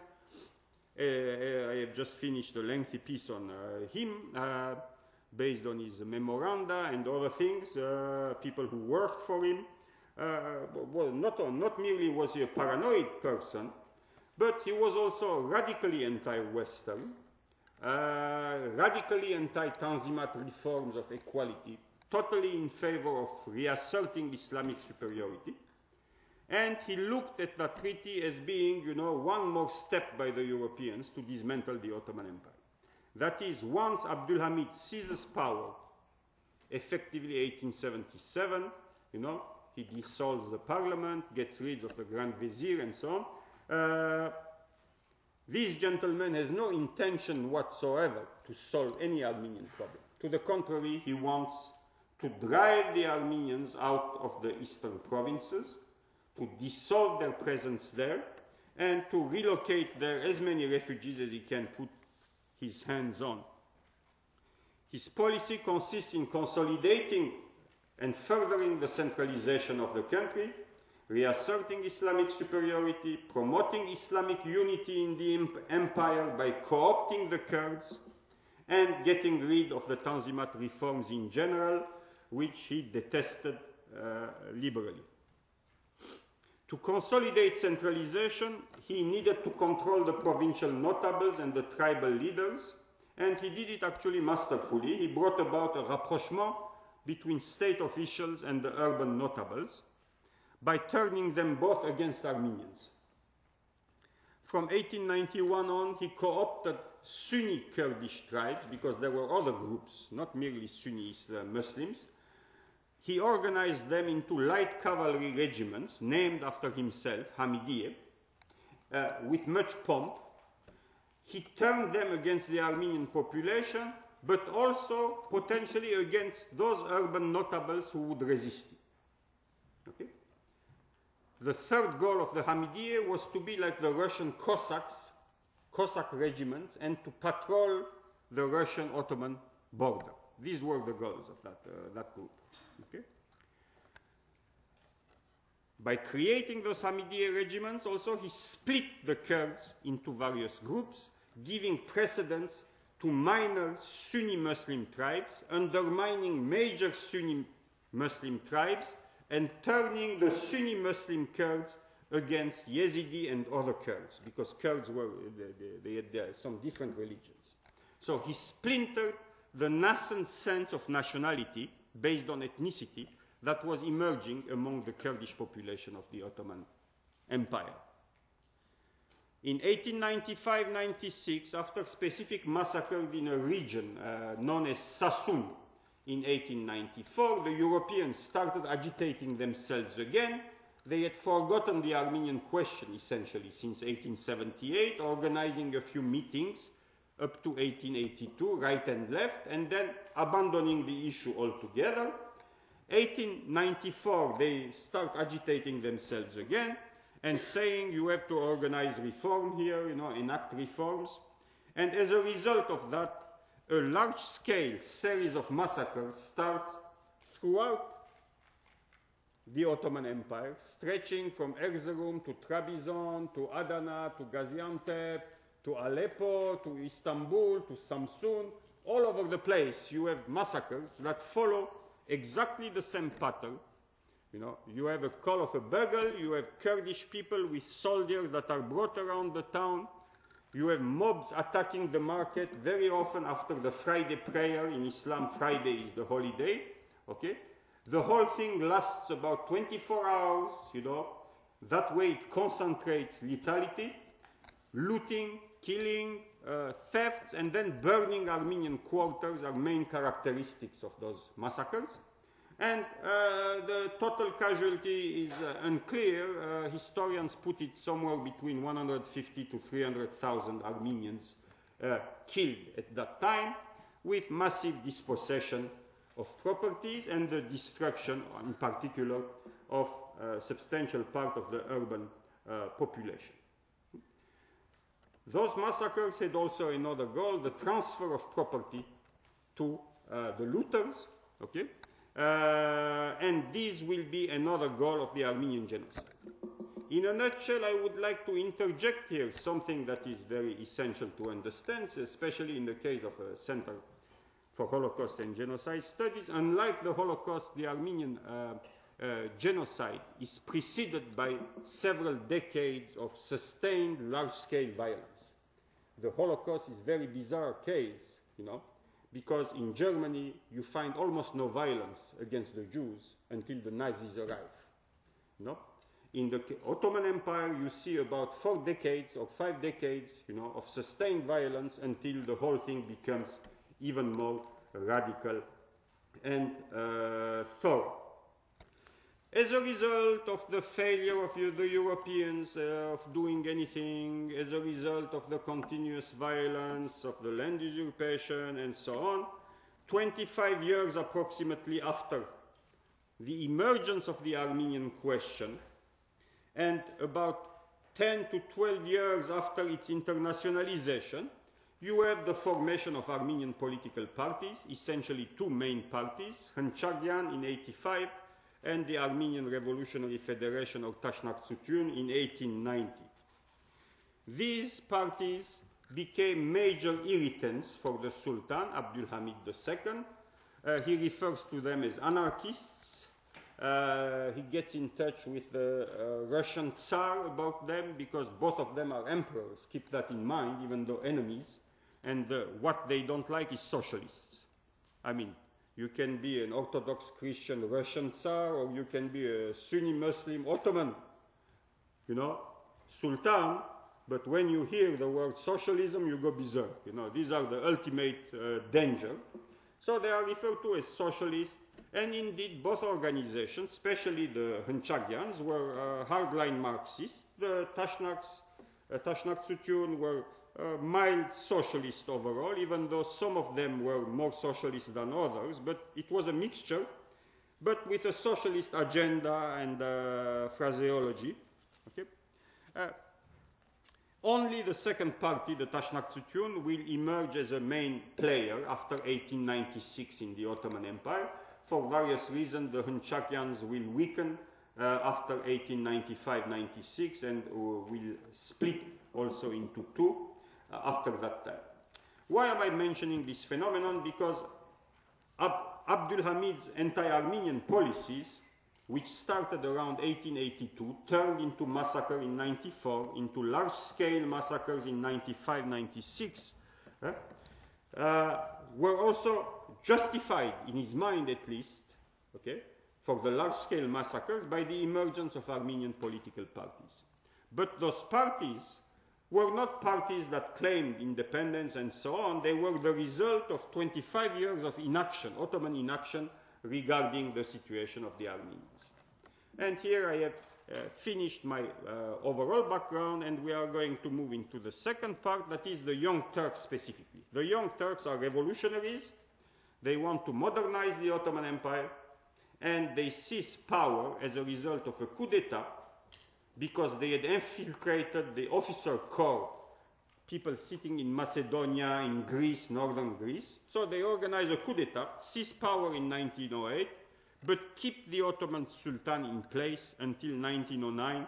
uh, I have just finished a lengthy piece on uh, him uh, based on his memoranda and other things, uh, people who worked for him. Uh, well, not, not merely was he a paranoid person, but he was also radically anti-Western, uh, radically anti-Tanzimat reforms of equality, totally in favor of reasserting Islamic superiority. And he looked at that treaty as being, you know, one more step by the Europeans to dismantle the Ottoman Empire. That is, once Abdul Hamid seizes power, effectively 1877, you know, he dissolves the parliament, gets rid of the Grand Vizier, and so on. Uh, this gentleman has no intention whatsoever to solve any Armenian problem. To the contrary, he wants to drive the Armenians out of the eastern provinces, to dissolve their presence there, and to relocate there as many refugees as he can put his hands on. His policy consists in consolidating and furthering the centralization of the country, reasserting Islamic superiority, promoting Islamic unity in the empire by co opting the Kurds, and getting rid of the Tanzimat reforms in general, which he detested uh, liberally. To consolidate centralization, he needed to control the provincial notables and the tribal leaders, and he did it actually masterfully. He brought about a rapprochement between state officials and the urban notables by turning them both against Armenians. From 1891 on, he co opted Sunni Kurdish tribes because there were other groups, not merely Sunni uh, Muslims. He organized them into light cavalry regiments named after himself, Hamidiyeh, uh, with much pomp. He turned them against the Armenian population, but also potentially against those urban notables who would resist him. Okay? The third goal of the Hamidiyeh was to be like the Russian Cossacks, Cossack regiments, and to patrol the Russian Ottoman border. These were the goals of that, uh, that group. Okay? By creating those Hamidiyeh regiments, also, he split the Kurds into various groups, giving precedence to minor Sunni Muslim tribes, undermining major Sunni Muslim tribes, and turning the Sunni Muslim Kurds against Yazidi and other Kurds, because Kurds were, they, they had some different religions. So he splintered the nascent sense of nationality based on ethnicity that was emerging among the Kurdish population of the Ottoman Empire. In 1895-96, after specific massacres in a region uh, known as Sassoon in 1894, the Europeans started agitating themselves again. They had forgotten the Armenian question essentially since 1878, organizing a few meetings up to 1882, right and left, and then abandoning the issue altogether. 1894, they start agitating themselves again and saying you have to organize reform here, you know, enact reforms. And as a result of that, a large scale series of massacres starts throughout the Ottoman Empire, stretching from Erzurum to Trabzon to Adana to Gaziantep to Aleppo to Istanbul to Samsun. All over the place, you have massacres that follow exactly the same pattern. You know, you have a call of a bugle, you have Kurdish people with soldiers that are brought around the town, you have mobs attacking the market very often after the Friday prayer. In Islam, Friday is the holiday. Okay? The whole thing lasts about 24 hours, you know. That way it concentrates lethality, looting, killing, uh, thefts, and then burning Armenian quarters are main characteristics of those massacres. And uh, the total casualty is uh, unclear. Uh, historians put it somewhere between 150 to 300,000 Armenians uh, killed at that time, with massive dispossession of properties and the destruction, in particular, of a substantial part of the urban uh, population. Those massacres had also another goal, the transfer of property to uh, the looters, okay? Uh, and this will be another goal of the Armenian genocide. In a nutshell, I would like to interject here something that is very essential to understand, especially in the case of a Center for Holocaust and Genocide Studies. Unlike the Holocaust, the Armenian uh, uh, genocide is preceded by several decades of sustained large-scale violence. The Holocaust is a very bizarre case, you know, because in Germany you find almost no violence against the Jews until the Nazis arrive. You know? In the Ottoman Empire, you see about four decades or five decades, you know, of sustained violence until the whole thing becomes even more radical and uh, thorough. As a result of the failure of the Europeans uh, of doing anything, as a result of the continuous violence, of the land usurpation, and so on, 25 years approximately after the emergence of the Armenian question, and about 10 to 12 years after its internationalization, you have the formation of Armenian political parties, essentially two main parties, Hunchakian in 85 and the Armenian Revolutionary Federation of Tashnaktsutyun in 1890. These parties became major irritants for the Sultan, Abdul Hamid II. Uh, he refers to them as anarchists. Uh, he gets in touch with the uh, Russian Tsar about them because both of them are emperors. Keep that in mind, even though enemies. And uh, what they don't like is socialists. I mean, you can be an Orthodox Christian Russian Tsar, or you can be a Sunni Muslim Ottoman, you know, Sultan. but when you hear the word socialism, you go berserk. You know, these are the ultimate uh, danger. So they are referred to as socialists, and indeed both organizations, especially the Hunchakians, were uh, hardline Marxists. The Tashnaks, uh, Tashnak were uh, mild socialists overall, even though some of them were more socialist than others, but it was a mixture, but with a socialist agenda and uh, phraseology. Okay? Uh, only the second party, the Tashnaktsutyun, will emerge as a main player after 1896 in the Ottoman Empire. For various reasons, the Hunchakians will weaken uh, after 1895-96 and uh, will split also into two after that time. Why am I mentioning this phenomenon? Because Ab- Abdul Hamid's anti-Armenian policies which started around 1882, turned into massacre in 94, into large-scale massacres in 95, 96, uh, uh, were also justified, in his mind at least, okay, for the large-scale massacres by the emergence of Armenian political parties. But those parties were not parties that claimed independence and so on. They were the result of 25 years of inaction, Ottoman inaction, regarding the situation of the Armenians. And here I have uh, finished my uh, overall background, and we are going to move into the second part, that is the Young Turks specifically. The Young Turks are revolutionaries. They want to modernize the Ottoman Empire, and they seize power as a result of a coup d'etat because they had infiltrated the officer corps, people sitting in Macedonia, in Greece, northern Greece. So they organize a coup d'etat, seize power in 1908, but keep the Ottoman Sultan in place until 1909.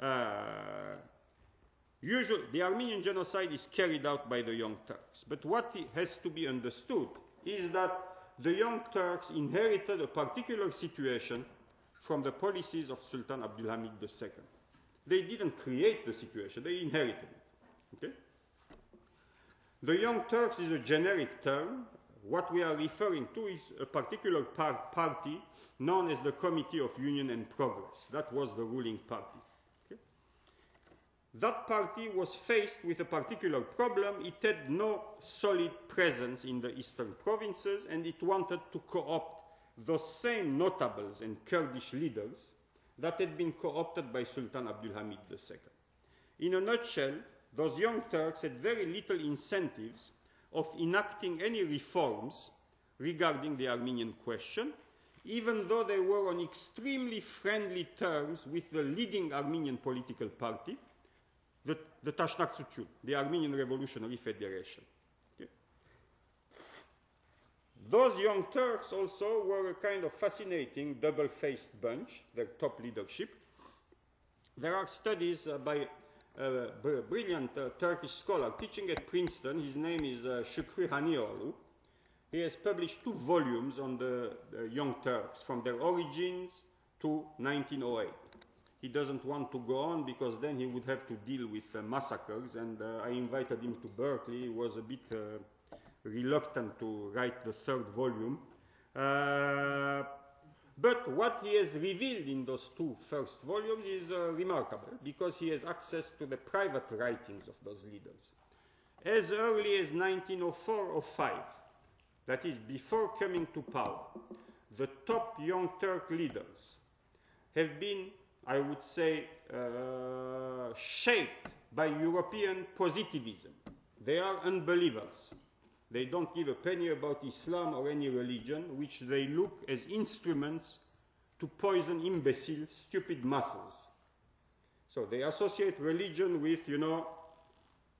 Uh, usually, the Armenian genocide is carried out by the Young Turks. But what has to be understood is that the Young Turks inherited a particular situation from the policies of Sultan Abdulhamid II. They didn't create the situation, they inherited it. Okay? The Young Turks is a generic term what we are referring to is a particular par party known as the Committee of Union and Progress. That was the ruling party. Okay? That party was faced with a particular problem. It had no solid presence in the eastern provinces and it wanted to co opt those same notables and Kurdish leaders that had been co opted by Sultan Abdulhamid II. In a nutshell, those young Turks had very little incentives of enacting any reforms regarding the Armenian question, even though they were on extremely friendly terms with the leading Armenian political party, the, the the Armenian Revolutionary Federation. Those young Turks also were a kind of fascinating double faced bunch, their top leadership. There are studies uh, by a brilliant uh, Turkish scholar teaching at Princeton. His name is uh, Shukri Hanioğlu. He has published two volumes on the, the, Young Turks from their origins to 1908. He doesn't want to go on because then he would have to deal with uh, massacres, and uh, I invited him to Berkeley. He was a bit uh, reluctant to write the third volume. Uh, but what he has revealed in those two first volumes is uh, remarkable because he has access to the private writings of those leaders. As early as 1904 or 5, that is, before coming to power, the top Young Turk leaders have been, I would say, uh, shaped by European positivism. They are unbelievers. They don't give a penny about Islam or any religion, which they look as instruments to poison imbecile, stupid masses. So they associate religion with, you know,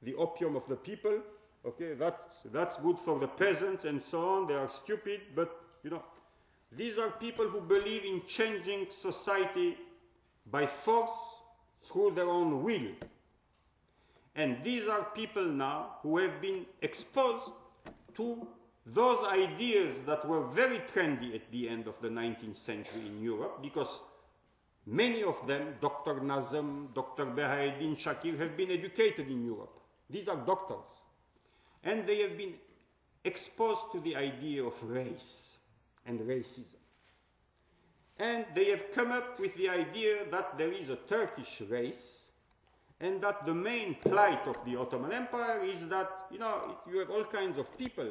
the opium of the people. Okay, that's, that's good for the peasants and so on. They are stupid, but, you know, these are people who believe in changing society by force through their own will. And these are people now who have been exposed to those ideas that were very trendy at the end of the 19th century in Europe, because many of them, Dr. Nazım, Dr. Behaeddin Shakir, have been educated in Europe. These are doctors. And they have been exposed to the idea of race and racism. And they have come up with the idea that there is a Turkish race and that the main plight of the Ottoman Empire is that, you know, you have all kinds of people,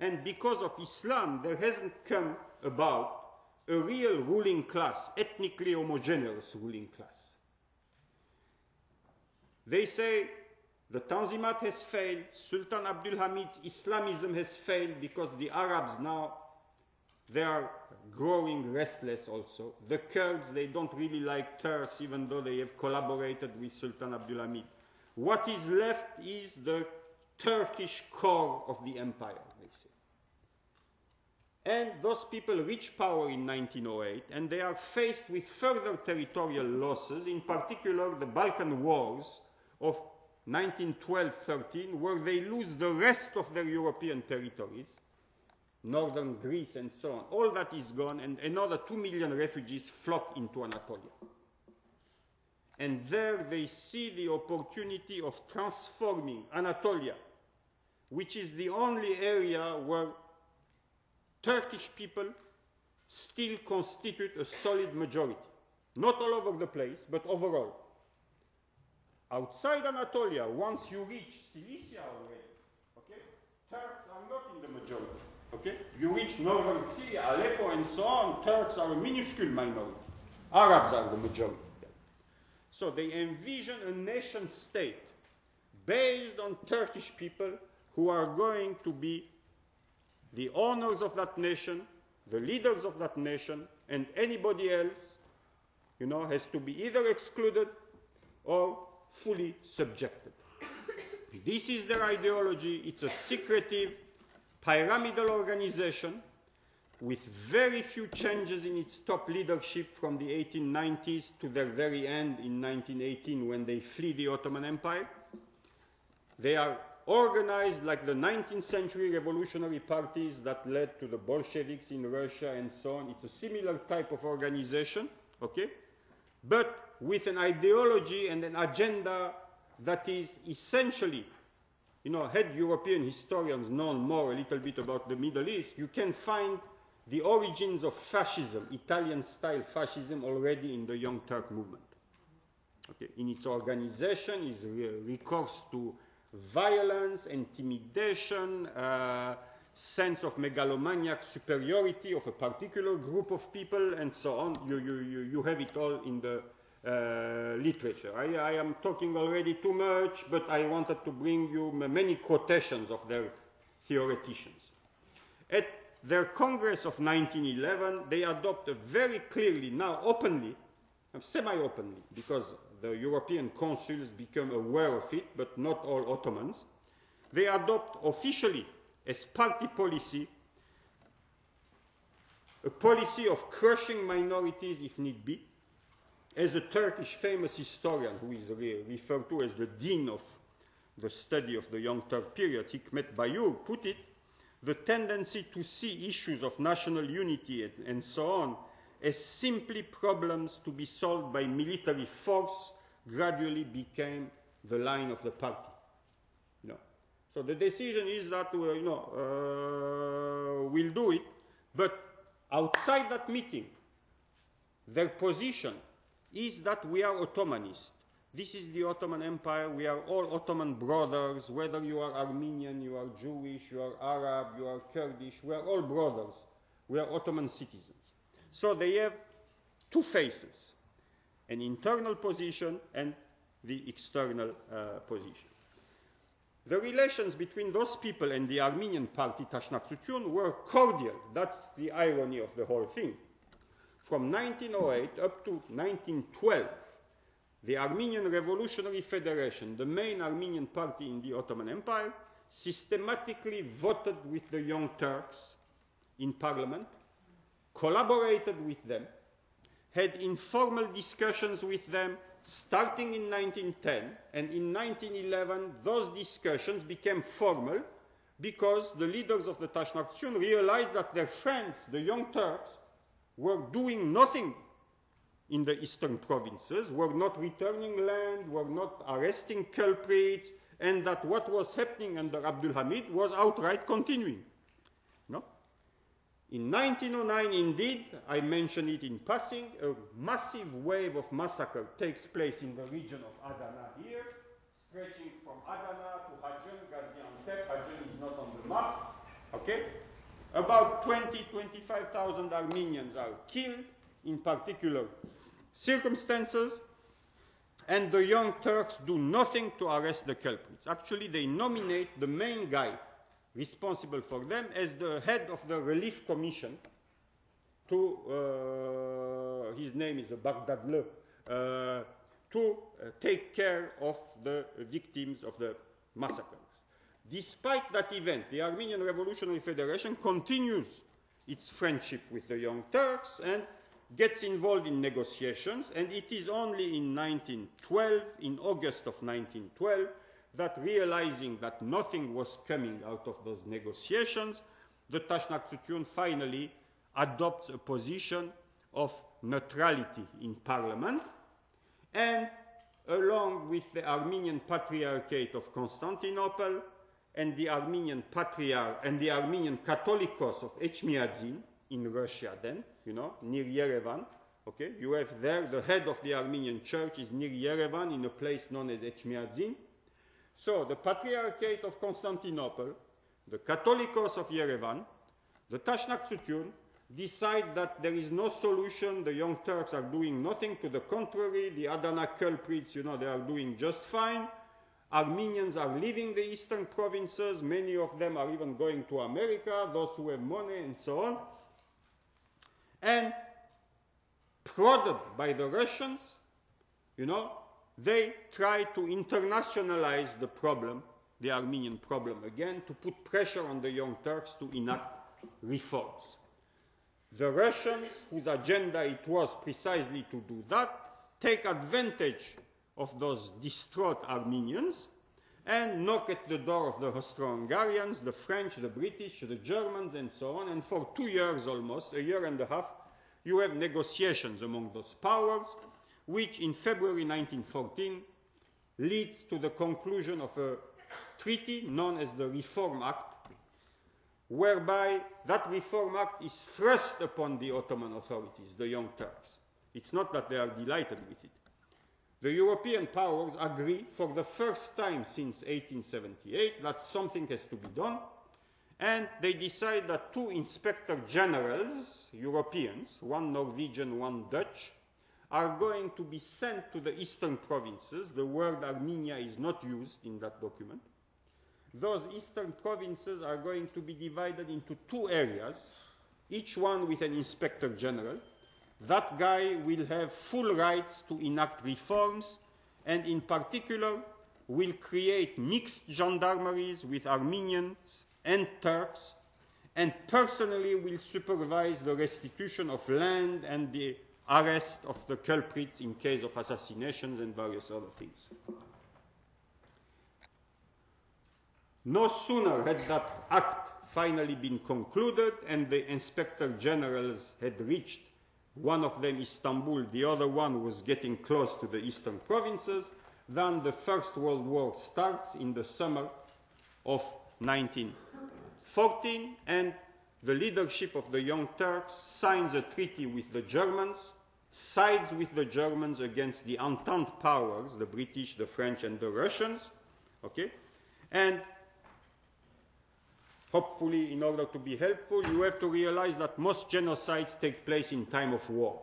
and because of Islam, there hasn't come about a real ruling class, ethnically homogeneous ruling class. They say the Tanzimat has failed, Sultan Abdul Hamid's Islamism has failed because the Arabs now they are growing restless also. The Kurds, they don't really like Turks even though they have collaborated with Sultan Abdulhamid. What is left is the Turkish core of the empire, they say. And those people reach power in 1908 and they are faced with further territorial losses, in particular the Balkan Wars of 1912-13, where they lose the rest of their European territories, northern Greece and so on. All that is gone, and another two million refugees flock into Anatolia. And there they see the opportunity of transforming Anatolia, which is the only area where Turkish people still constitute a solid majority. Not all over the place, but overall. Outside Anatolia, once you reach Cilicia already, okay, Turks are not in the majority. Okay? You reach northern Syria, Aleppo, and so on, Turks are a minuscule minority. Arabs are the majority. So they envision a nation state based on Turkish people who are going to be the owners of that nation, the leaders of that nation, and anybody else, you know, has to be either excluded or fully subjected. this is their ideology. It's a secretive, pyramidal organization with very few changes in its top leadership from the 1890s to their very end in 1918 when they flee the Ottoman Empire. They are organized like the 19th century revolutionary parties that led to the Bolsheviks in Russia and so on. It's a similar type of organization, okay? But with an ideology and an agenda that is essentially, you know, had European historians known more a little bit about the Middle East, you can find the origins of fascism, Italian style fascism, already in the Young Turk movement. Okay. In its organization is re recourse to violence, intimidation, uh, sense of megalomaniac superiority of a particular group of people, and so on. You, you, you, you have it all in the uh, literature. I, I, am talking already too much, but I wanted to bring you many quotations of their theoreticians. At their Congress of 1911, they adopt a very clearly, now openly, semi-openly, because the European consuls become aware of it, but not all Ottomans. They adopt officially as party policy a policy of crushing minorities if need be, as a Turkish famous historian who is re referred to as the dean of the study of the Young Turk period, Hikmet Bayur, put it, the tendency to see issues of national unity and, and so on as simply problems to be solved by military force gradually became the line of the party. You know. So the decision is that uh, you know, uh, we'll do it, but outside that meeting, their position is that we are Ottomanists. This is the Ottoman Empire. We are all Ottoman brothers, whether you are Armenian, you are Jewish, you are Arab, you are Kurdish, we are all brothers. We are Ottoman citizens. So they have two faces an internal position and the external uh, position. The relations between those people and the Armenian party Tashnaktsutyun were cordial. That's the irony of the whole thing. From 1908 up to 1912, the Armenian Revolutionary Federation, the main Armenian party in the Ottoman Empire, systematically voted with the Young Turks in parliament, collaborated with them, had informal discussions with them starting in 1910, and in 1911 those discussions became formal because the leaders of the Tashnaktyun realized that their friends, the Young Turks, were doing nothing in the eastern provinces, were not returning land, were not arresting culprits, and that what was happening under Abdul Hamid was outright continuing. No? In 1909, indeed, I mentioned it in passing, a massive wave of massacre takes place in the region of Adana here, stretching from Adana to Hajan, Gaziantep. Hajan is not on the map. Okay? About 20, 25,000 Armenians are killed in particular circumstances, and the Young Turks do nothing to arrest the culprits. Actually, they nominate the main guy responsible for them as the head of the Relief Commission to, uh, his name is Baghdad Le, uh, to uh, take care of the victims of the massacres. Despite that event, the Armenian Revolutionary Federation continues its friendship with the Young Turks and gets involved in negotiations, and it is only in 1912, in August of 1912, that realizing that nothing was coming out of those negotiations, the Tashnaktsutyun finally adopts a position of neutrality in parliament, and along with the Armenian Patriarchate of Constantinople and the Armenian Patriarch and the Armenian Catholicos of Echmiadzin in Russia then, you know, near Yerevan, okay, you have there the head of the Armenian church is near Yerevan in a place known as Echmiadzin, so the Patriarchate of Constantinople, the Catholicos of Yerevan, the Tashnaktsutyun decide that there is no solution, the Young Turks are doing nothing, to the contrary, the Adana culprits, you know, they are doing just fine. Armenians are leaving the eastern provinces, many of them are even going to America, those who have money and so on. And prodded by the Russians, you know, they try to internationalize the problem, the Armenian problem again, to put pressure on the Young Turks to enact reforms. The Russians, whose agenda it was precisely to do that, take advantage of those distraught Armenians and knock at the door of the Austro-Hungarians, the French, the British, the Germans, and so on. And for two years almost, a year and a half, you have negotiations among those powers which in February 1914 leads to the conclusion of a treaty known as the Reform Act, whereby that Reform Act is thrust upon the Ottoman authorities, the Young Turks. It's not that they are delighted with it. The European powers agree for the first time since 1878 that something has to be done, and they decide that two inspector generals, Europeans, one Norwegian, one Dutch, are going to be sent to the eastern provinces. The word Armenia is not used in that document. Those eastern provinces are going to be divided into two areas, each one with an inspector general. That guy will have full rights to enact reforms and, in particular, will create mixed gendarmeries with Armenians and Turks and personally will supervise the restitution of land and the arrest of the culprits in case of assassinations and various other things. No sooner had that act finally been concluded and the inspector generals had reached one of them is Istanbul, the other one was getting close to the eastern provinces, Then the First World War starts in the summer of 1914 and the leadership of the Young Turks signs a treaty with the Germans sides with the Germans against the Entente powers, the British, the French, and the Russians. Okay? And hopefully, in order to be helpful, you have to realize that most genocides take place in time of war.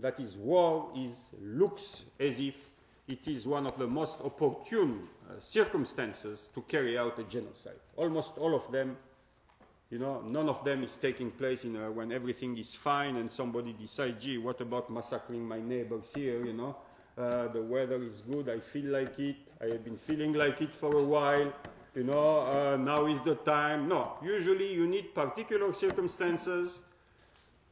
That is, war is, looks as if it is one of the most opportune uh, circumstances to carry out a genocide. Almost all of them you know, none of them is taking place in a, when everything is fine and somebody decides, gee, what about massacring my neighbors here, you know? Uh, the weather is good, I feel like it, I have been feeling like it for a while, you know, uh, now is the time. No, usually you need particular circumstances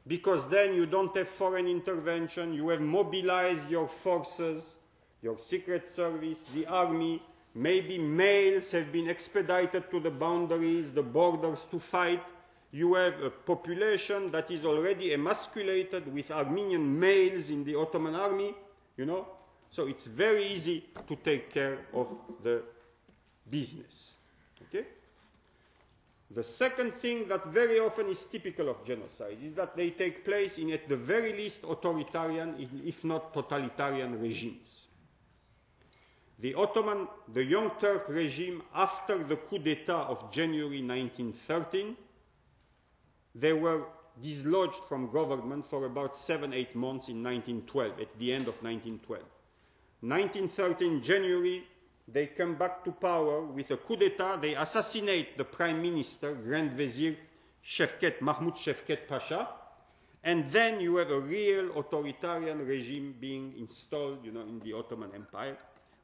because then you don't have foreign intervention, you have mobilized your forces, your secret service, the army, Maybe males have been expedited to the boundaries, the borders to fight. You have a population that is already emasculated with Armenian males in the Ottoman army, you know. So it's very easy to take care of the business. Okay? The second thing that very often is typical of genocides is that they take place in, at the very least, authoritarian, if not totalitarian regimes. The Ottoman, the Young Turk regime, after the coup d'etat of January 1913, they were dislodged from government for about seven, eight months in 1912, at the end of 1912. 1913, January, they come back to power with a coup d'etat. They assassinate the prime minister, Grand Vizier Shevket, Mahmoud Shevket Pasha. And then you have a real authoritarian regime being installed, you know, in the Ottoman Empire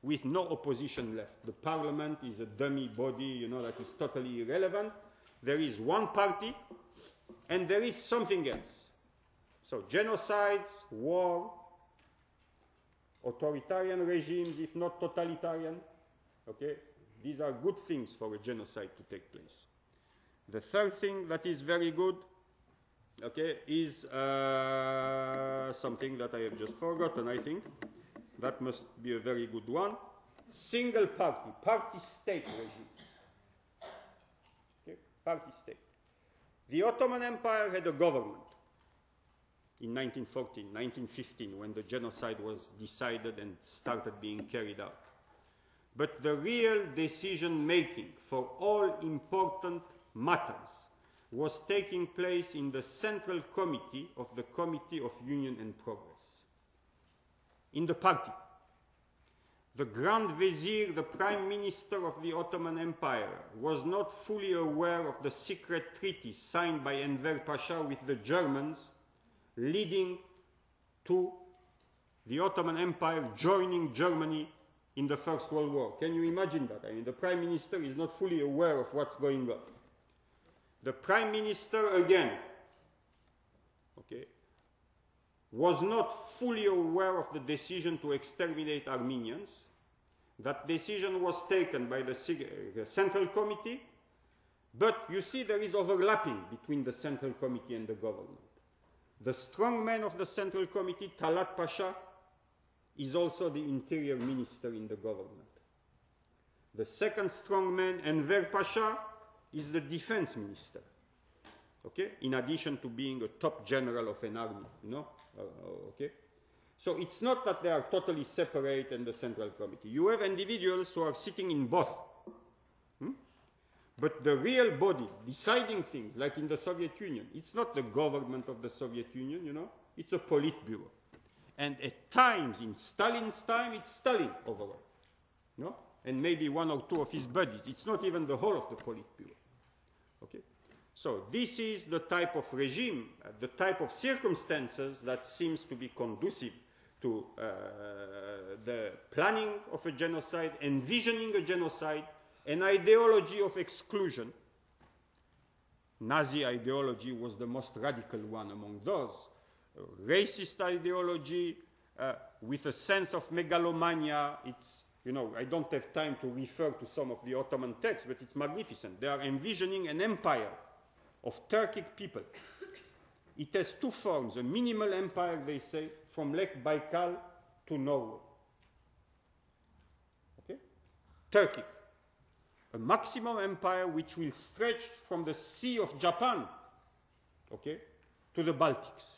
with no opposition left. The parliament is a dummy body, you know, that is totally irrelevant. There is one party, and there is something else. So genocides, war, authoritarian regimes, if not totalitarian, okay, these are good things for a genocide to take place. The third thing that is very good, okay, is uh, something that I have just forgotten, I think. That must be a very good one. Single party, party state regimes. Okay? Party state. The Ottoman Empire had a government in 1914, 1915, when the genocide was decided and started being carried out. But the real decision making for all important matters was taking place in the Central Committee of the Committee of Union and Progress in the party. The Grand Vizier, the Prime Minister of the Ottoman Empire, was not fully aware of the secret treaty signed by Enver Pasha with the Germans, leading to the Ottoman Empire joining Germany in the First World War. Can you imagine that? I mean, the Prime Minister is not fully aware of what's going on. The Prime Minister, again, okay, was not fully aware of the decision to exterminate Armenians. That decision was taken by the uh, Central Committee, but you see there is overlapping between the Central Committee and the government. The strong man of the Central Committee, Talat Pasha, is also the interior minister in the government. The second strong man, Enver Pasha, is the defense minister. Okay? In addition to being a top general of an army, you know? Uh, okay? So it's not that they are totally separate in the central committee. You have individuals who are sitting in both. But the real body deciding things, like in the Soviet Union, it's not the government of the Soviet Union, you know, it's a Politburo. And at times, in Stalin's time, it's Stalin overall. You know? And maybe one or two of his buddies. It's not even the whole of the Politburo. Okay? So this is the type of regime, uh, the type of circumstances that seems to be conducive to uh, the planning of a genocide, envisioning a genocide, an ideology of exclusion. Nazi ideology was the most radical one among those. racist ideology uh, with a sense of megalomania. It's, you know, I don't have time to refer to some of the Ottoman texts, but it's magnificent. They are envisioning an empire of Turkic people. It has two forms a minimal empire, they say, from Lake Baikal to Norway. Okay? Turkic. A maximum empire which will stretch from the Sea of Japan okay, to the Baltics.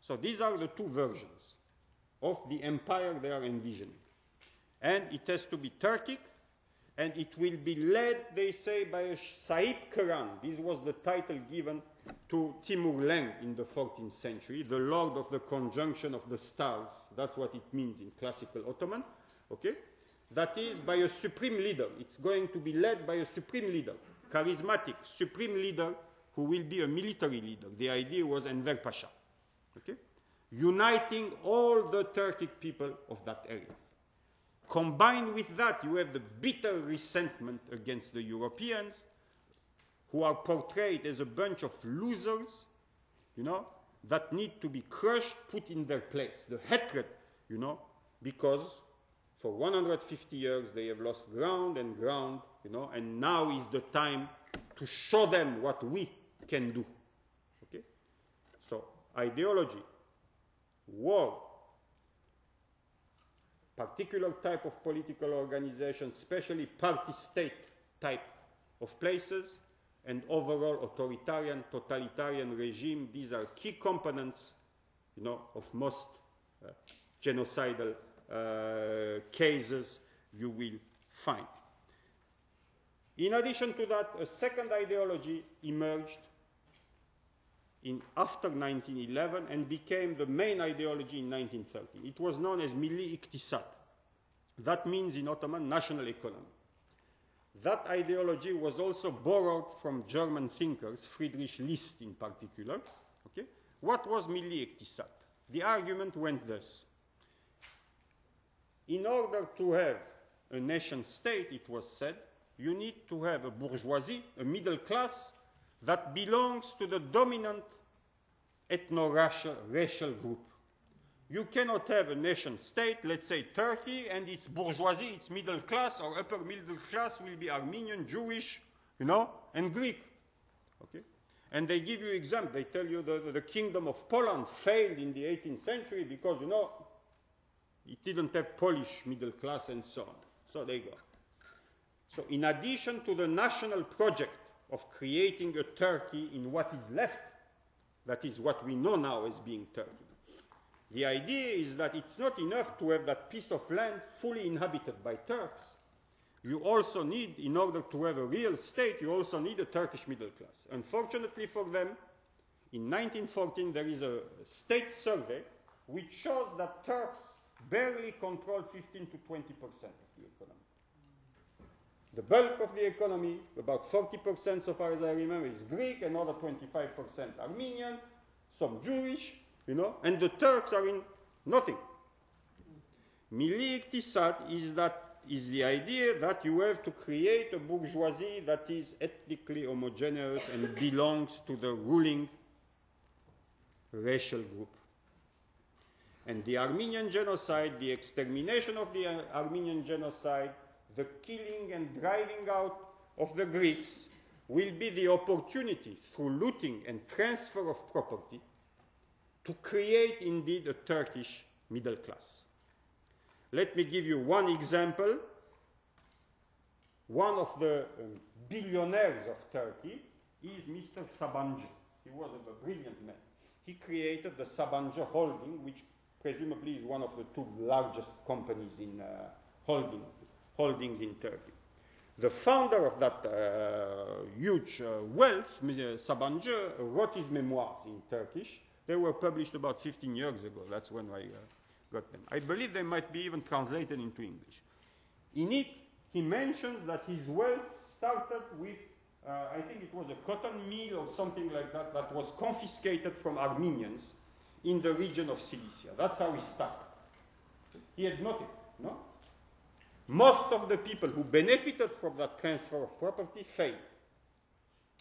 So these are the two versions of the empire they are envisioning. And it has to be Turkic and it will be led, they say, by a Sahib Karan. This was the title given to Timur Lenk in the 14th century, the Lord of the Conjunction of the Stars. That's what it means in classical Ottoman. Okay? That is by a supreme leader. It's going to be led by a supreme leader, charismatic, supreme leader who will be a military leader. The idea was Enver Pasha. Okay? Uniting all the Turkic people of that area. Combined with that, you have the bitter resentment against the Europeans who are portrayed as a bunch of losers, you know, that need to be crushed, put in their place. The hatred, you know, because for 150 years they have lost ground and ground, you know, and now is the time to show them what we can do. Okay? So, ideology, war, particular type of political organization, especially party state type of places, and overall authoritarian, totalitarian regime. These are key components, you know, of most uh, genocidal Uh, cases you will find. In addition to that, a second ideology emerged in after 1911 and became the main ideology in 1913. It was known as Milli Iktisad. That means in Ottoman national economy. That ideology was also borrowed from German thinkers, Friedrich List in particular. Okay? What was Milli Iktisad? The argument went thus. In order to have a nation state, it was said, you need to have a bourgeoisie, a middle class, that belongs to the dominant ethno-racial group. You cannot have a nation state, let's say Turkey, and its bourgeoisie, its middle class or upper middle class will be Armenian, Jewish, you know, and Greek. Okay? And they give you example. They tell you the, the kingdom of Poland failed in the 18th century because, you know, it didn't have Polish middle class and so on. So they go. So in addition to the national project of creating a Turkey in what is left, that is what we know now as being Turkey, the idea is that it's not enough to have that piece of land fully inhabited by Turks. You also need, in order to have a real state, you also need a Turkish middle class. Unfortunately for them, in 1914 there is a state survey which shows that Turks barely control 15 to 20 percent of the economy. The bulk of the economy, about 40 percent so far as I remember, is Greek, another 25 percent Armenian, some Jewish, you know, and the Turks are in nothing. Iktisad is that is the idea that you have to create a bourgeoisie that is ethnically homogeneous and belongs to the ruling racial group. And the Armenian genocide, the extermination of the Armenian genocide, the killing and driving out of the Greeks will be the opportunity through looting and transfer of property to create indeed a Turkish middle class. Let me give you one example. One of the um, billionaires of Turkey is Mr. Sabancı. He was a brilliant man. He created the Sabancı Holding, which presumably is one of the two largest companies in uh, holding, holdings in Turkey. The founder of that uh, huge uh, wealth, Mr. Sabancı, wrote his memoirs in Turkish. They were published about 15 years ago. That's when I uh, got them. I believe they might be even translated into English. In it, he mentions that his wealth started with, uh, I think it was a cotton mill or something like that, that was confiscated from Armenians in the region of Cilicia. That's how he started. He had nothing, no? Most of the people who benefited from that transfer of property failed.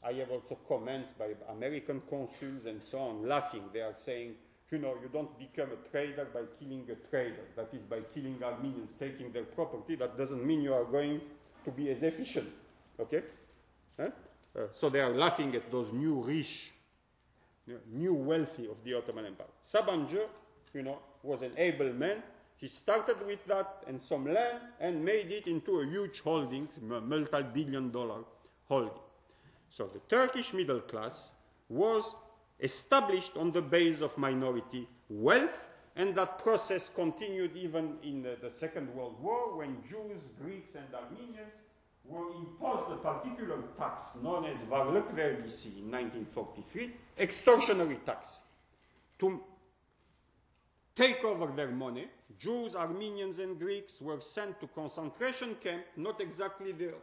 I have also comments by American consuls and so on laughing. They are saying, you know, you don't become a trader by killing a trader. That is, by killing Armenians, taking their property. That doesn't mean you are going to be as efficient. Okay? Huh? Uh, so they are laughing at those new rich, you know, new wealthy of the Ottoman Empire. Sabancı, you know, was an able man. He started with that and some land and made it into a huge holding, multi-billion dollar holding. So the Turkish middle class was established on the base of minority wealth, and that process continued even in the, the, Second World War when Jews, Greeks, and Armenians were imposed a particular tax known as varlık vergisi in 1943, extortionary tax, to take over their money. Jews, Armenians, and Greeks were sent to concentration camp, not exactly the,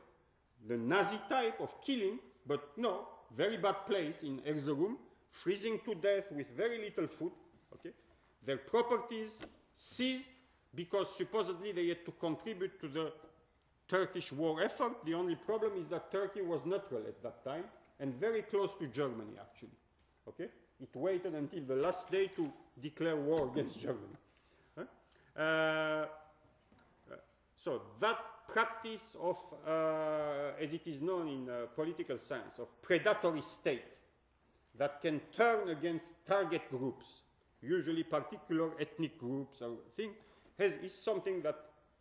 the Nazi type of killing, but no, very bad place in Erzurum, freezing to death with very little food. Okay? Their properties seized because supposedly they had to contribute to the Turkish war effort. The only problem is that Turkey was neutral at that time and very close to Germany, actually. Okay? It waited until the last day to declare war against Germany. Huh? Uh, so that practice of, uh, as it is known in uh, political science, of predatory state that can turn against target groups, usually particular ethnic groups or thing, has, is something that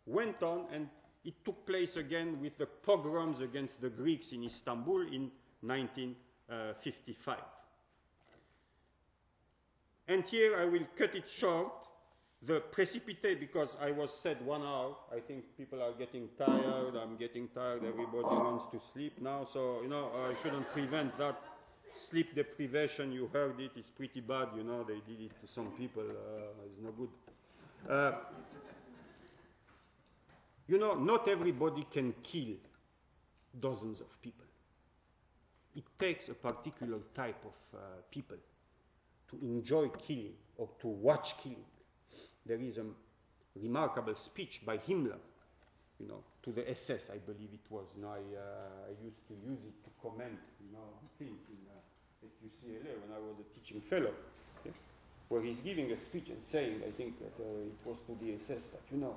went on and it took place again with the pogroms against the Greeks in Istanbul in 1955. And here I will cut it short. The precipitate, because I was said one hour, I think people are getting tired, I'm getting tired, everybody wants to sleep now, so, you know, I shouldn't prevent that. Sleep deprivation, you heard it, it's pretty bad, you know, they did it to some people, uh, it's no good. Uh, you know, not everybody can kill dozens of people. It takes a particular type of uh, people to enjoy killing or to watch killing. There is a remarkable speech by Himmler, you know, to the SS, I believe it was. You know, I, uh, I used to use it to comment, you know, things in, uh, at UCLA when I was a teaching fellow, yeah, where he's giving a speech and saying, I think that uh, it was to the SS, that, you know,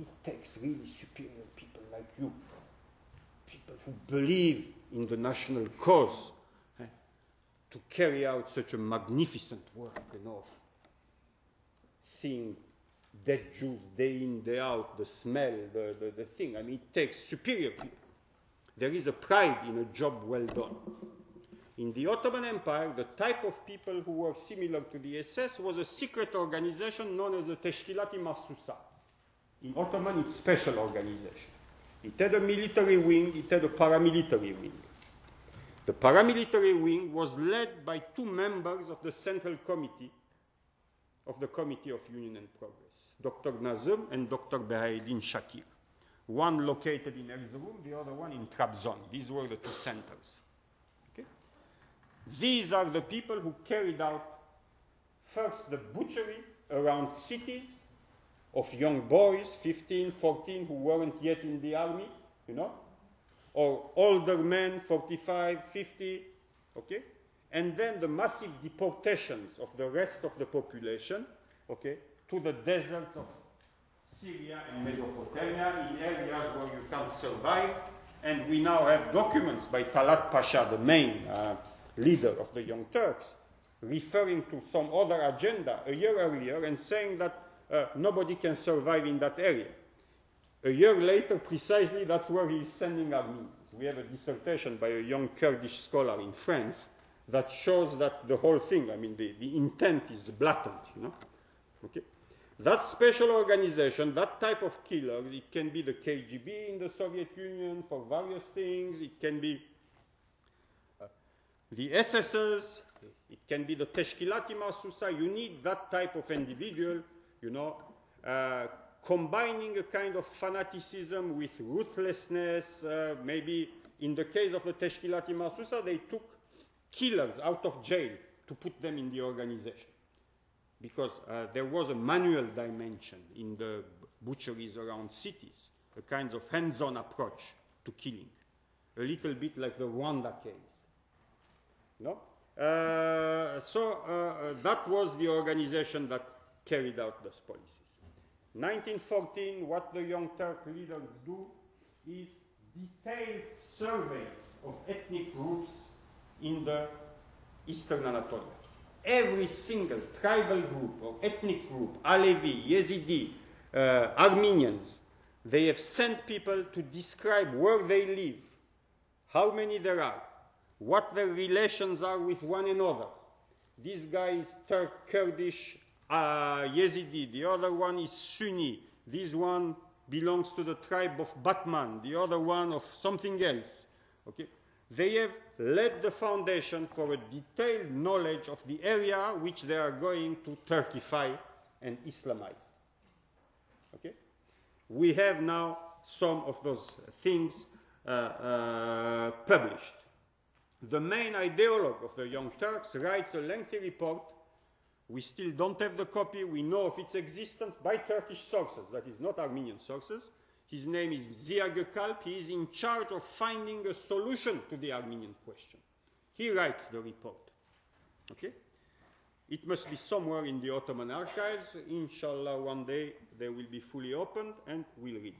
it takes really superior people like you, people who believe in the national cause, eh, to carry out such a magnificent work, you know, of seeing dead Jews day in, day out, the smell, the, the, the thing. I mean, it takes superior people. There is a pride in a job well done. In the Ottoman Empire, the type of people who were similar to the SS was a secret organization known as the Teshkilat Mahsusa. In Ottoman, it's special organization. It had a military wing, it had a paramilitary wing. The paramilitary wing was led by two members of the Central Committee of the Committee of Union and Progress, Dr. Nazım and Dr. Behaeddin Shakir. One located in Erzurum, the other one in Trabzon. These were the two centers. Okay? These are the people who carried out first the butchery around cities of young boys, 15, 14, who weren't yet in the army, you know, or older men, 45, 50, okay? And then the massive deportations of the rest of the population, okay, to the deserts of Syria and Mesopotamia, in areas where you can't survive. And we now have documents by Talat Pasha, the main uh, leader of the Young Turks, referring to some other agenda a year earlier and saying that uh, nobody can survive in that area. A year later, precisely, that's where he is sending Armenians. We have a dissertation by a young Kurdish scholar in France that shows that the whole thing, I mean, the, the intent is blatant, you know. Okay? That special organization, that type of killers, it can be the KGB in the Soviet Union for various things, it can be uh, the SSs, it can be the Teshkilati Mahsusa. You need that type of individual, you know, uh, combining a kind of fanaticism with ruthlessness. Uh, maybe in the case of the Teshkilati Mahsusa, they took killers out of jail to put them in the organization. Because uh, there was a manual dimension in the butcheries around cities, a kind of hands on approach to killing, a little bit like the Rwanda case. No? Uh, so uh, that was the organization that carried out those policies. 1914, what the Young Turk leaders do is detailed surveys of ethnic groups in the eastern Anatolia. Every single tribal group or ethnic group, Alevi, Yazidi, uh, Armenians, they have sent people to describe where they live, how many there are, what their relations are with one another. This guy is Turk, Kurdish, uh, Yazidi, the other one is Sunni, this one belongs to the tribe of Batman, the other one of something else. Okay? They have laid the foundation for a detailed knowledge of the area which they are going to Turkify and Islamize. Okay? We have now some of those things uh, uh, published. The main ideologue of the Young Turks writes a lengthy report. We still don't have the copy. We know of its existence by Turkish sources, that is, not Armenian sources. His name is Zia Gökalp. He is in charge of finding a solution to the Armenian question. He writes the report. Okay? It must be somewhere in the Ottoman archives. Inshallah, one day they will be fully opened and we'll read.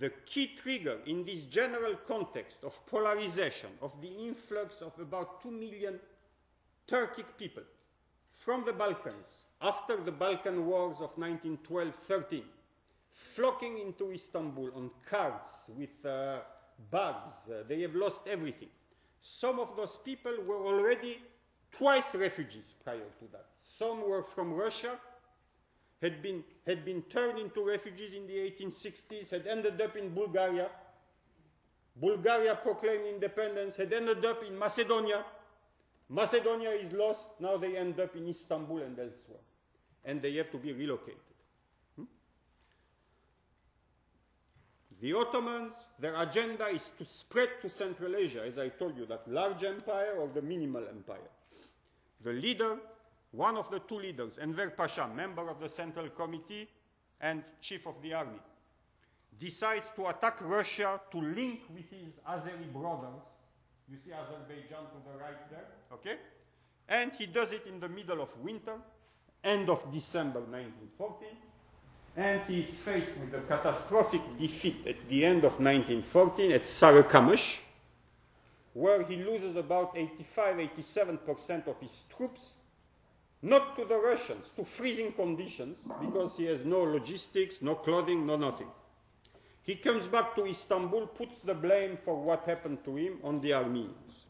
The key trigger in this general context of polarization, of the influx of about 2 million Turkic people from the Balkans after the Balkan Wars of 1912 13, flocking into Istanbul on carts with uh, bags, uh, they have lost everything. Some of those people were already twice refugees prior to that. Some were from Russia, had been, had been turned into refugees in the 1860s, had ended up in Bulgaria. Bulgaria proclaimed independence, had ended up in Macedonia. Macedonia is lost, now they end up in Istanbul and elsewhere. And they have to be relocated. Hmm? The Ottomans, their agenda is to spread to Central Asia, as I told you, that large empire or the minimal empire. The leader, one of the two leaders, Enver Pasha, member of the Central Committee and chief of the army, decides to attack Russia to link with his Azeri brothers. You see Azerbaijan to the right there, okay? And he does it in the middle of winter, end of December 1914, and he is faced with a catastrophic defeat at the end of 1914 at Sarıkamış, where he loses about 85 87% of his troops, not to the Russians, to freezing conditions, because he has no logistics, no clothing, no nothing. He comes back to Istanbul, puts the blame for what happened to him on the Armenians.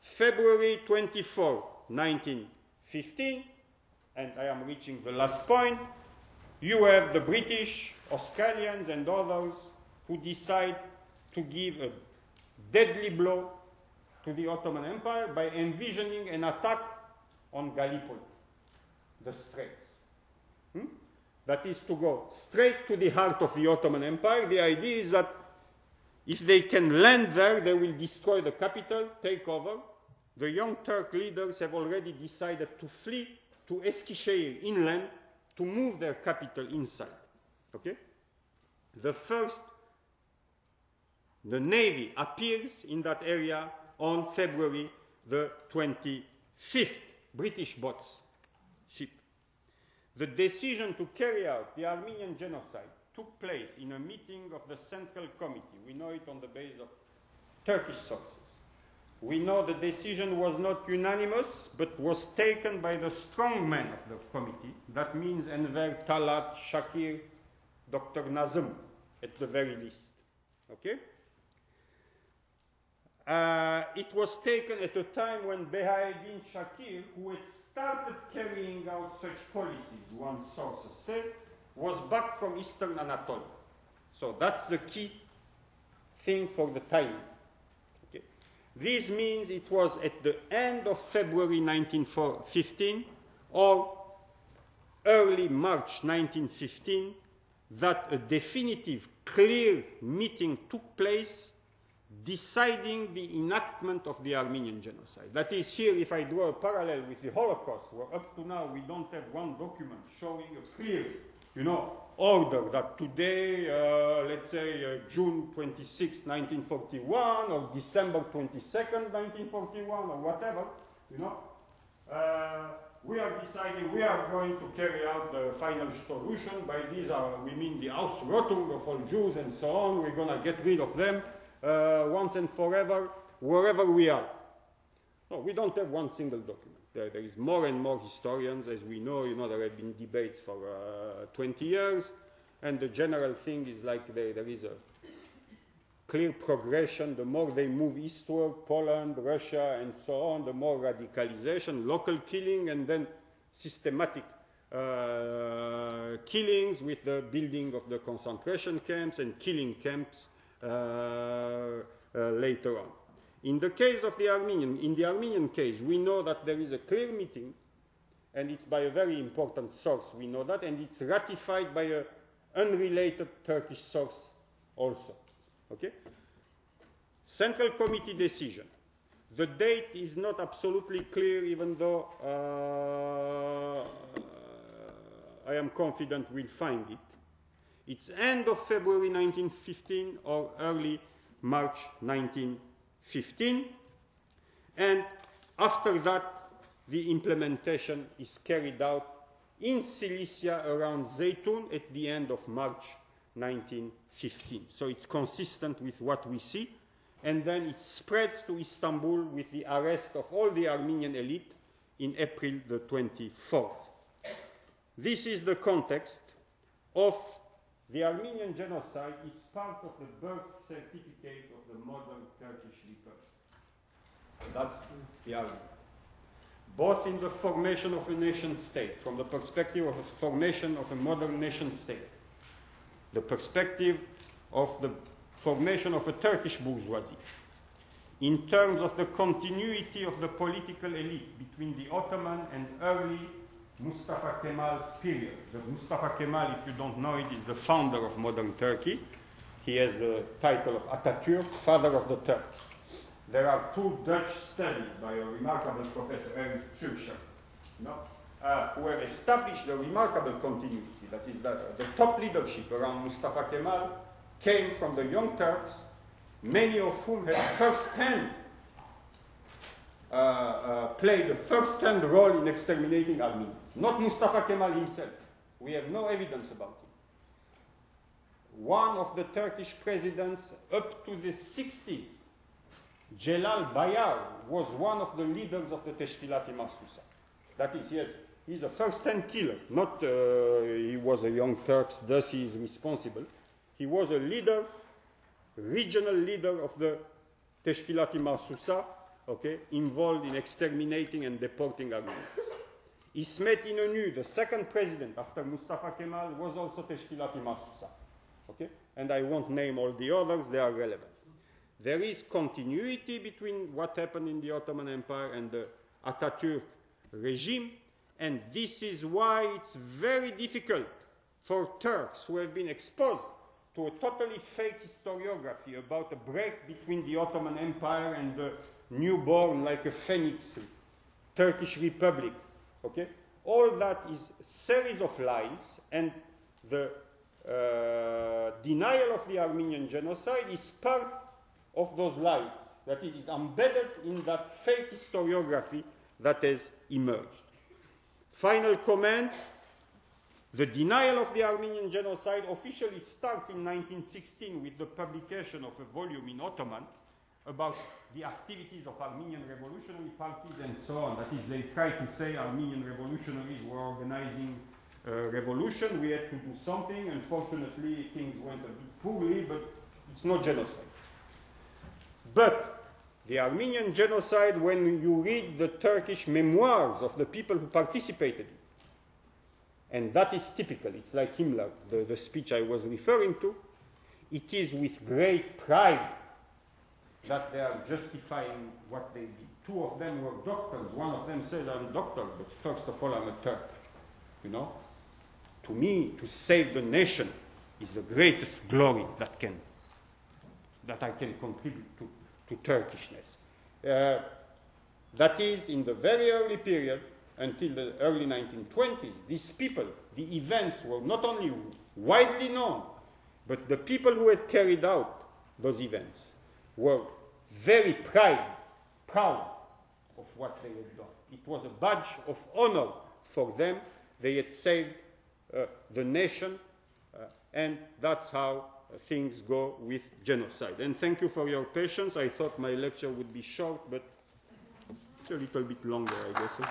February 24, 1915, and I am reaching the last point, you have the British, Australians, and others who decide to give a deadly blow to the Ottoman Empire by envisioning an attack on Gallipoli, the Straits. Hmm? That is to go straight to the heart of the Ottoman Empire. The idea is that if they can land there, they will destroy the capital, take over. The young Turk leaders have already decided to flee to Eskişehir inland to move their capital inside. Okay? The first, the navy appears in that area on February the 25th. British boats. The decision to carry out the Armenian genocide took place in a meeting of the Central Committee. We know it on the basis of Turkish sources. We know the decision was not unanimous, but was taken by the strong men of the committee. That means Enver, Talat, Shakir, Dr. Nazım, at the very least. Okay? Uh, it was taken at a time when Behaeddin Shakir, who had started carrying out such policies, one source said, was back from eastern Anatolia. So that's the key thing for the timing. Okay. This means it was at the end of February 1915 or early March 1915 that a definitive, clear meeting took place deciding the enactment of the Armenian genocide. That is, here, if I draw a parallel with the Holocaust, where up to now we don't have one document showing a clear, you know, order that today, uh, let's say uh, June 26, 1941, or December 22nd, 1941, or whatever, you know, uh, we are deciding we are going to carry out the final solution. By these, are, we mean the Ausrottung of all Jews and so on. We're going to get rid of them uh, once and forever, wherever we are. No, we don't have one single document. There, there is more and more historians, as we know. You know, there have been debates for uh, 20 years, and the general thing is like there, there is a clear progression. The more they move eastward, Poland, Russia, and so on, the more radicalization, local killing, and then systematic uh, killings with the building of the concentration camps and killing camps later on. In the case of the Armenian, in the Armenian case, we know that there is a clear meeting, and it's by a very important source. We know that, and it's ratified by an unrelated Turkish source also. Okay? Central Committee decision. The date is not absolutely clear, even though uh, I am confident we'll find it. It's end of February 1915 or early March 1915. And after that, the implementation is carried out in Cilicia around Zeytun at the end of March 1915. So it's consistent with what we see. And then it spreads to Istanbul with the arrest of all the Armenian elite in April the 24th. This is the context of the Armenian genocide is part of the birth certificate of the modern Turkish Republic. That's the argument. Both in the formation of a nation state, from the perspective of the formation of a modern nation state, the perspective of the formation of a Turkish bourgeoisie, in terms of the continuity of the political elite between the Ottoman and early Mustafa Kemal's period. The Mustafa Kemal, if you don't know it, is the founder of modern Turkey. He has the title of Atatürk, father of the Turks. There are two Dutch studies by a remarkable professor, Erik Zürcher, no? uh, who have established a remarkable continuity. That is, that the top leadership around Mustafa Kemal came from the Young Turks, many of whom had first-hand uh, uh, played a first-hand role in exterminating Armenians. Not Mustafa Kemal himself. We have no evidence about him. One of the Turkish presidents up to the 60s, Celal Bayar, was one of the leaders of the Teşkilat-i Mahsusa. That is, yes, he's a first-hand killer. Not uh, he was a young Turk, thus he is responsible. He was a leader, regional leader of the Teşkilat-i Mahsusa, okay, involved in exterminating and deporting Armenians. Ismet İnönü, the second president after Mustafa Kemal, was also Teşkilat-i Mahsusa. Okay? And I won't name all the others, they are relevant. There is continuity between what happened in the Ottoman Empire and the Atatürk regime, and this is why it's very difficult for Turks who have been exposed to a totally fake historiography about a break between the Ottoman Empire and the newborn, like a phoenix, Turkish Republic. Okay? All that is a series of lies, and the uh, denial of the Armenian genocide is part of those lies. That is embedded in that fake historiography that has emerged. Final comment the denial of the Armenian genocide officially starts in 1916 with the publication of a volume in Ottoman about the activities of Armenian revolutionary parties and so on. That is, they try to say Armenian revolutionaries were organizing a revolution, we had to do something. Unfortunately, things went a bit poorly, but it's not genocide. But the Armenian genocide, when you read the Turkish memoirs of the people who participated, and that is typical, it's like Himmler, the, the speech I was referring to, it is with great pride that they are justifying what they did. Two of them were doctors. One of them said, I'm a doctor, but first of all, I'm a Turk. You know? To me, to save the nation is the greatest glory that can that I can contribute to, to Turkishness. Uh, that is, in the very early period, until the early 1920s, these people, the events were not only widely known, but the people who had carried out those events were very proud, proud of what they had done. It was a badge of honor for them. They had saved uh, the nation, uh, and that's how things go with genocide. And thank you for your patience. I thought my lecture would be short, but it's a little bit longer, I guess. eh?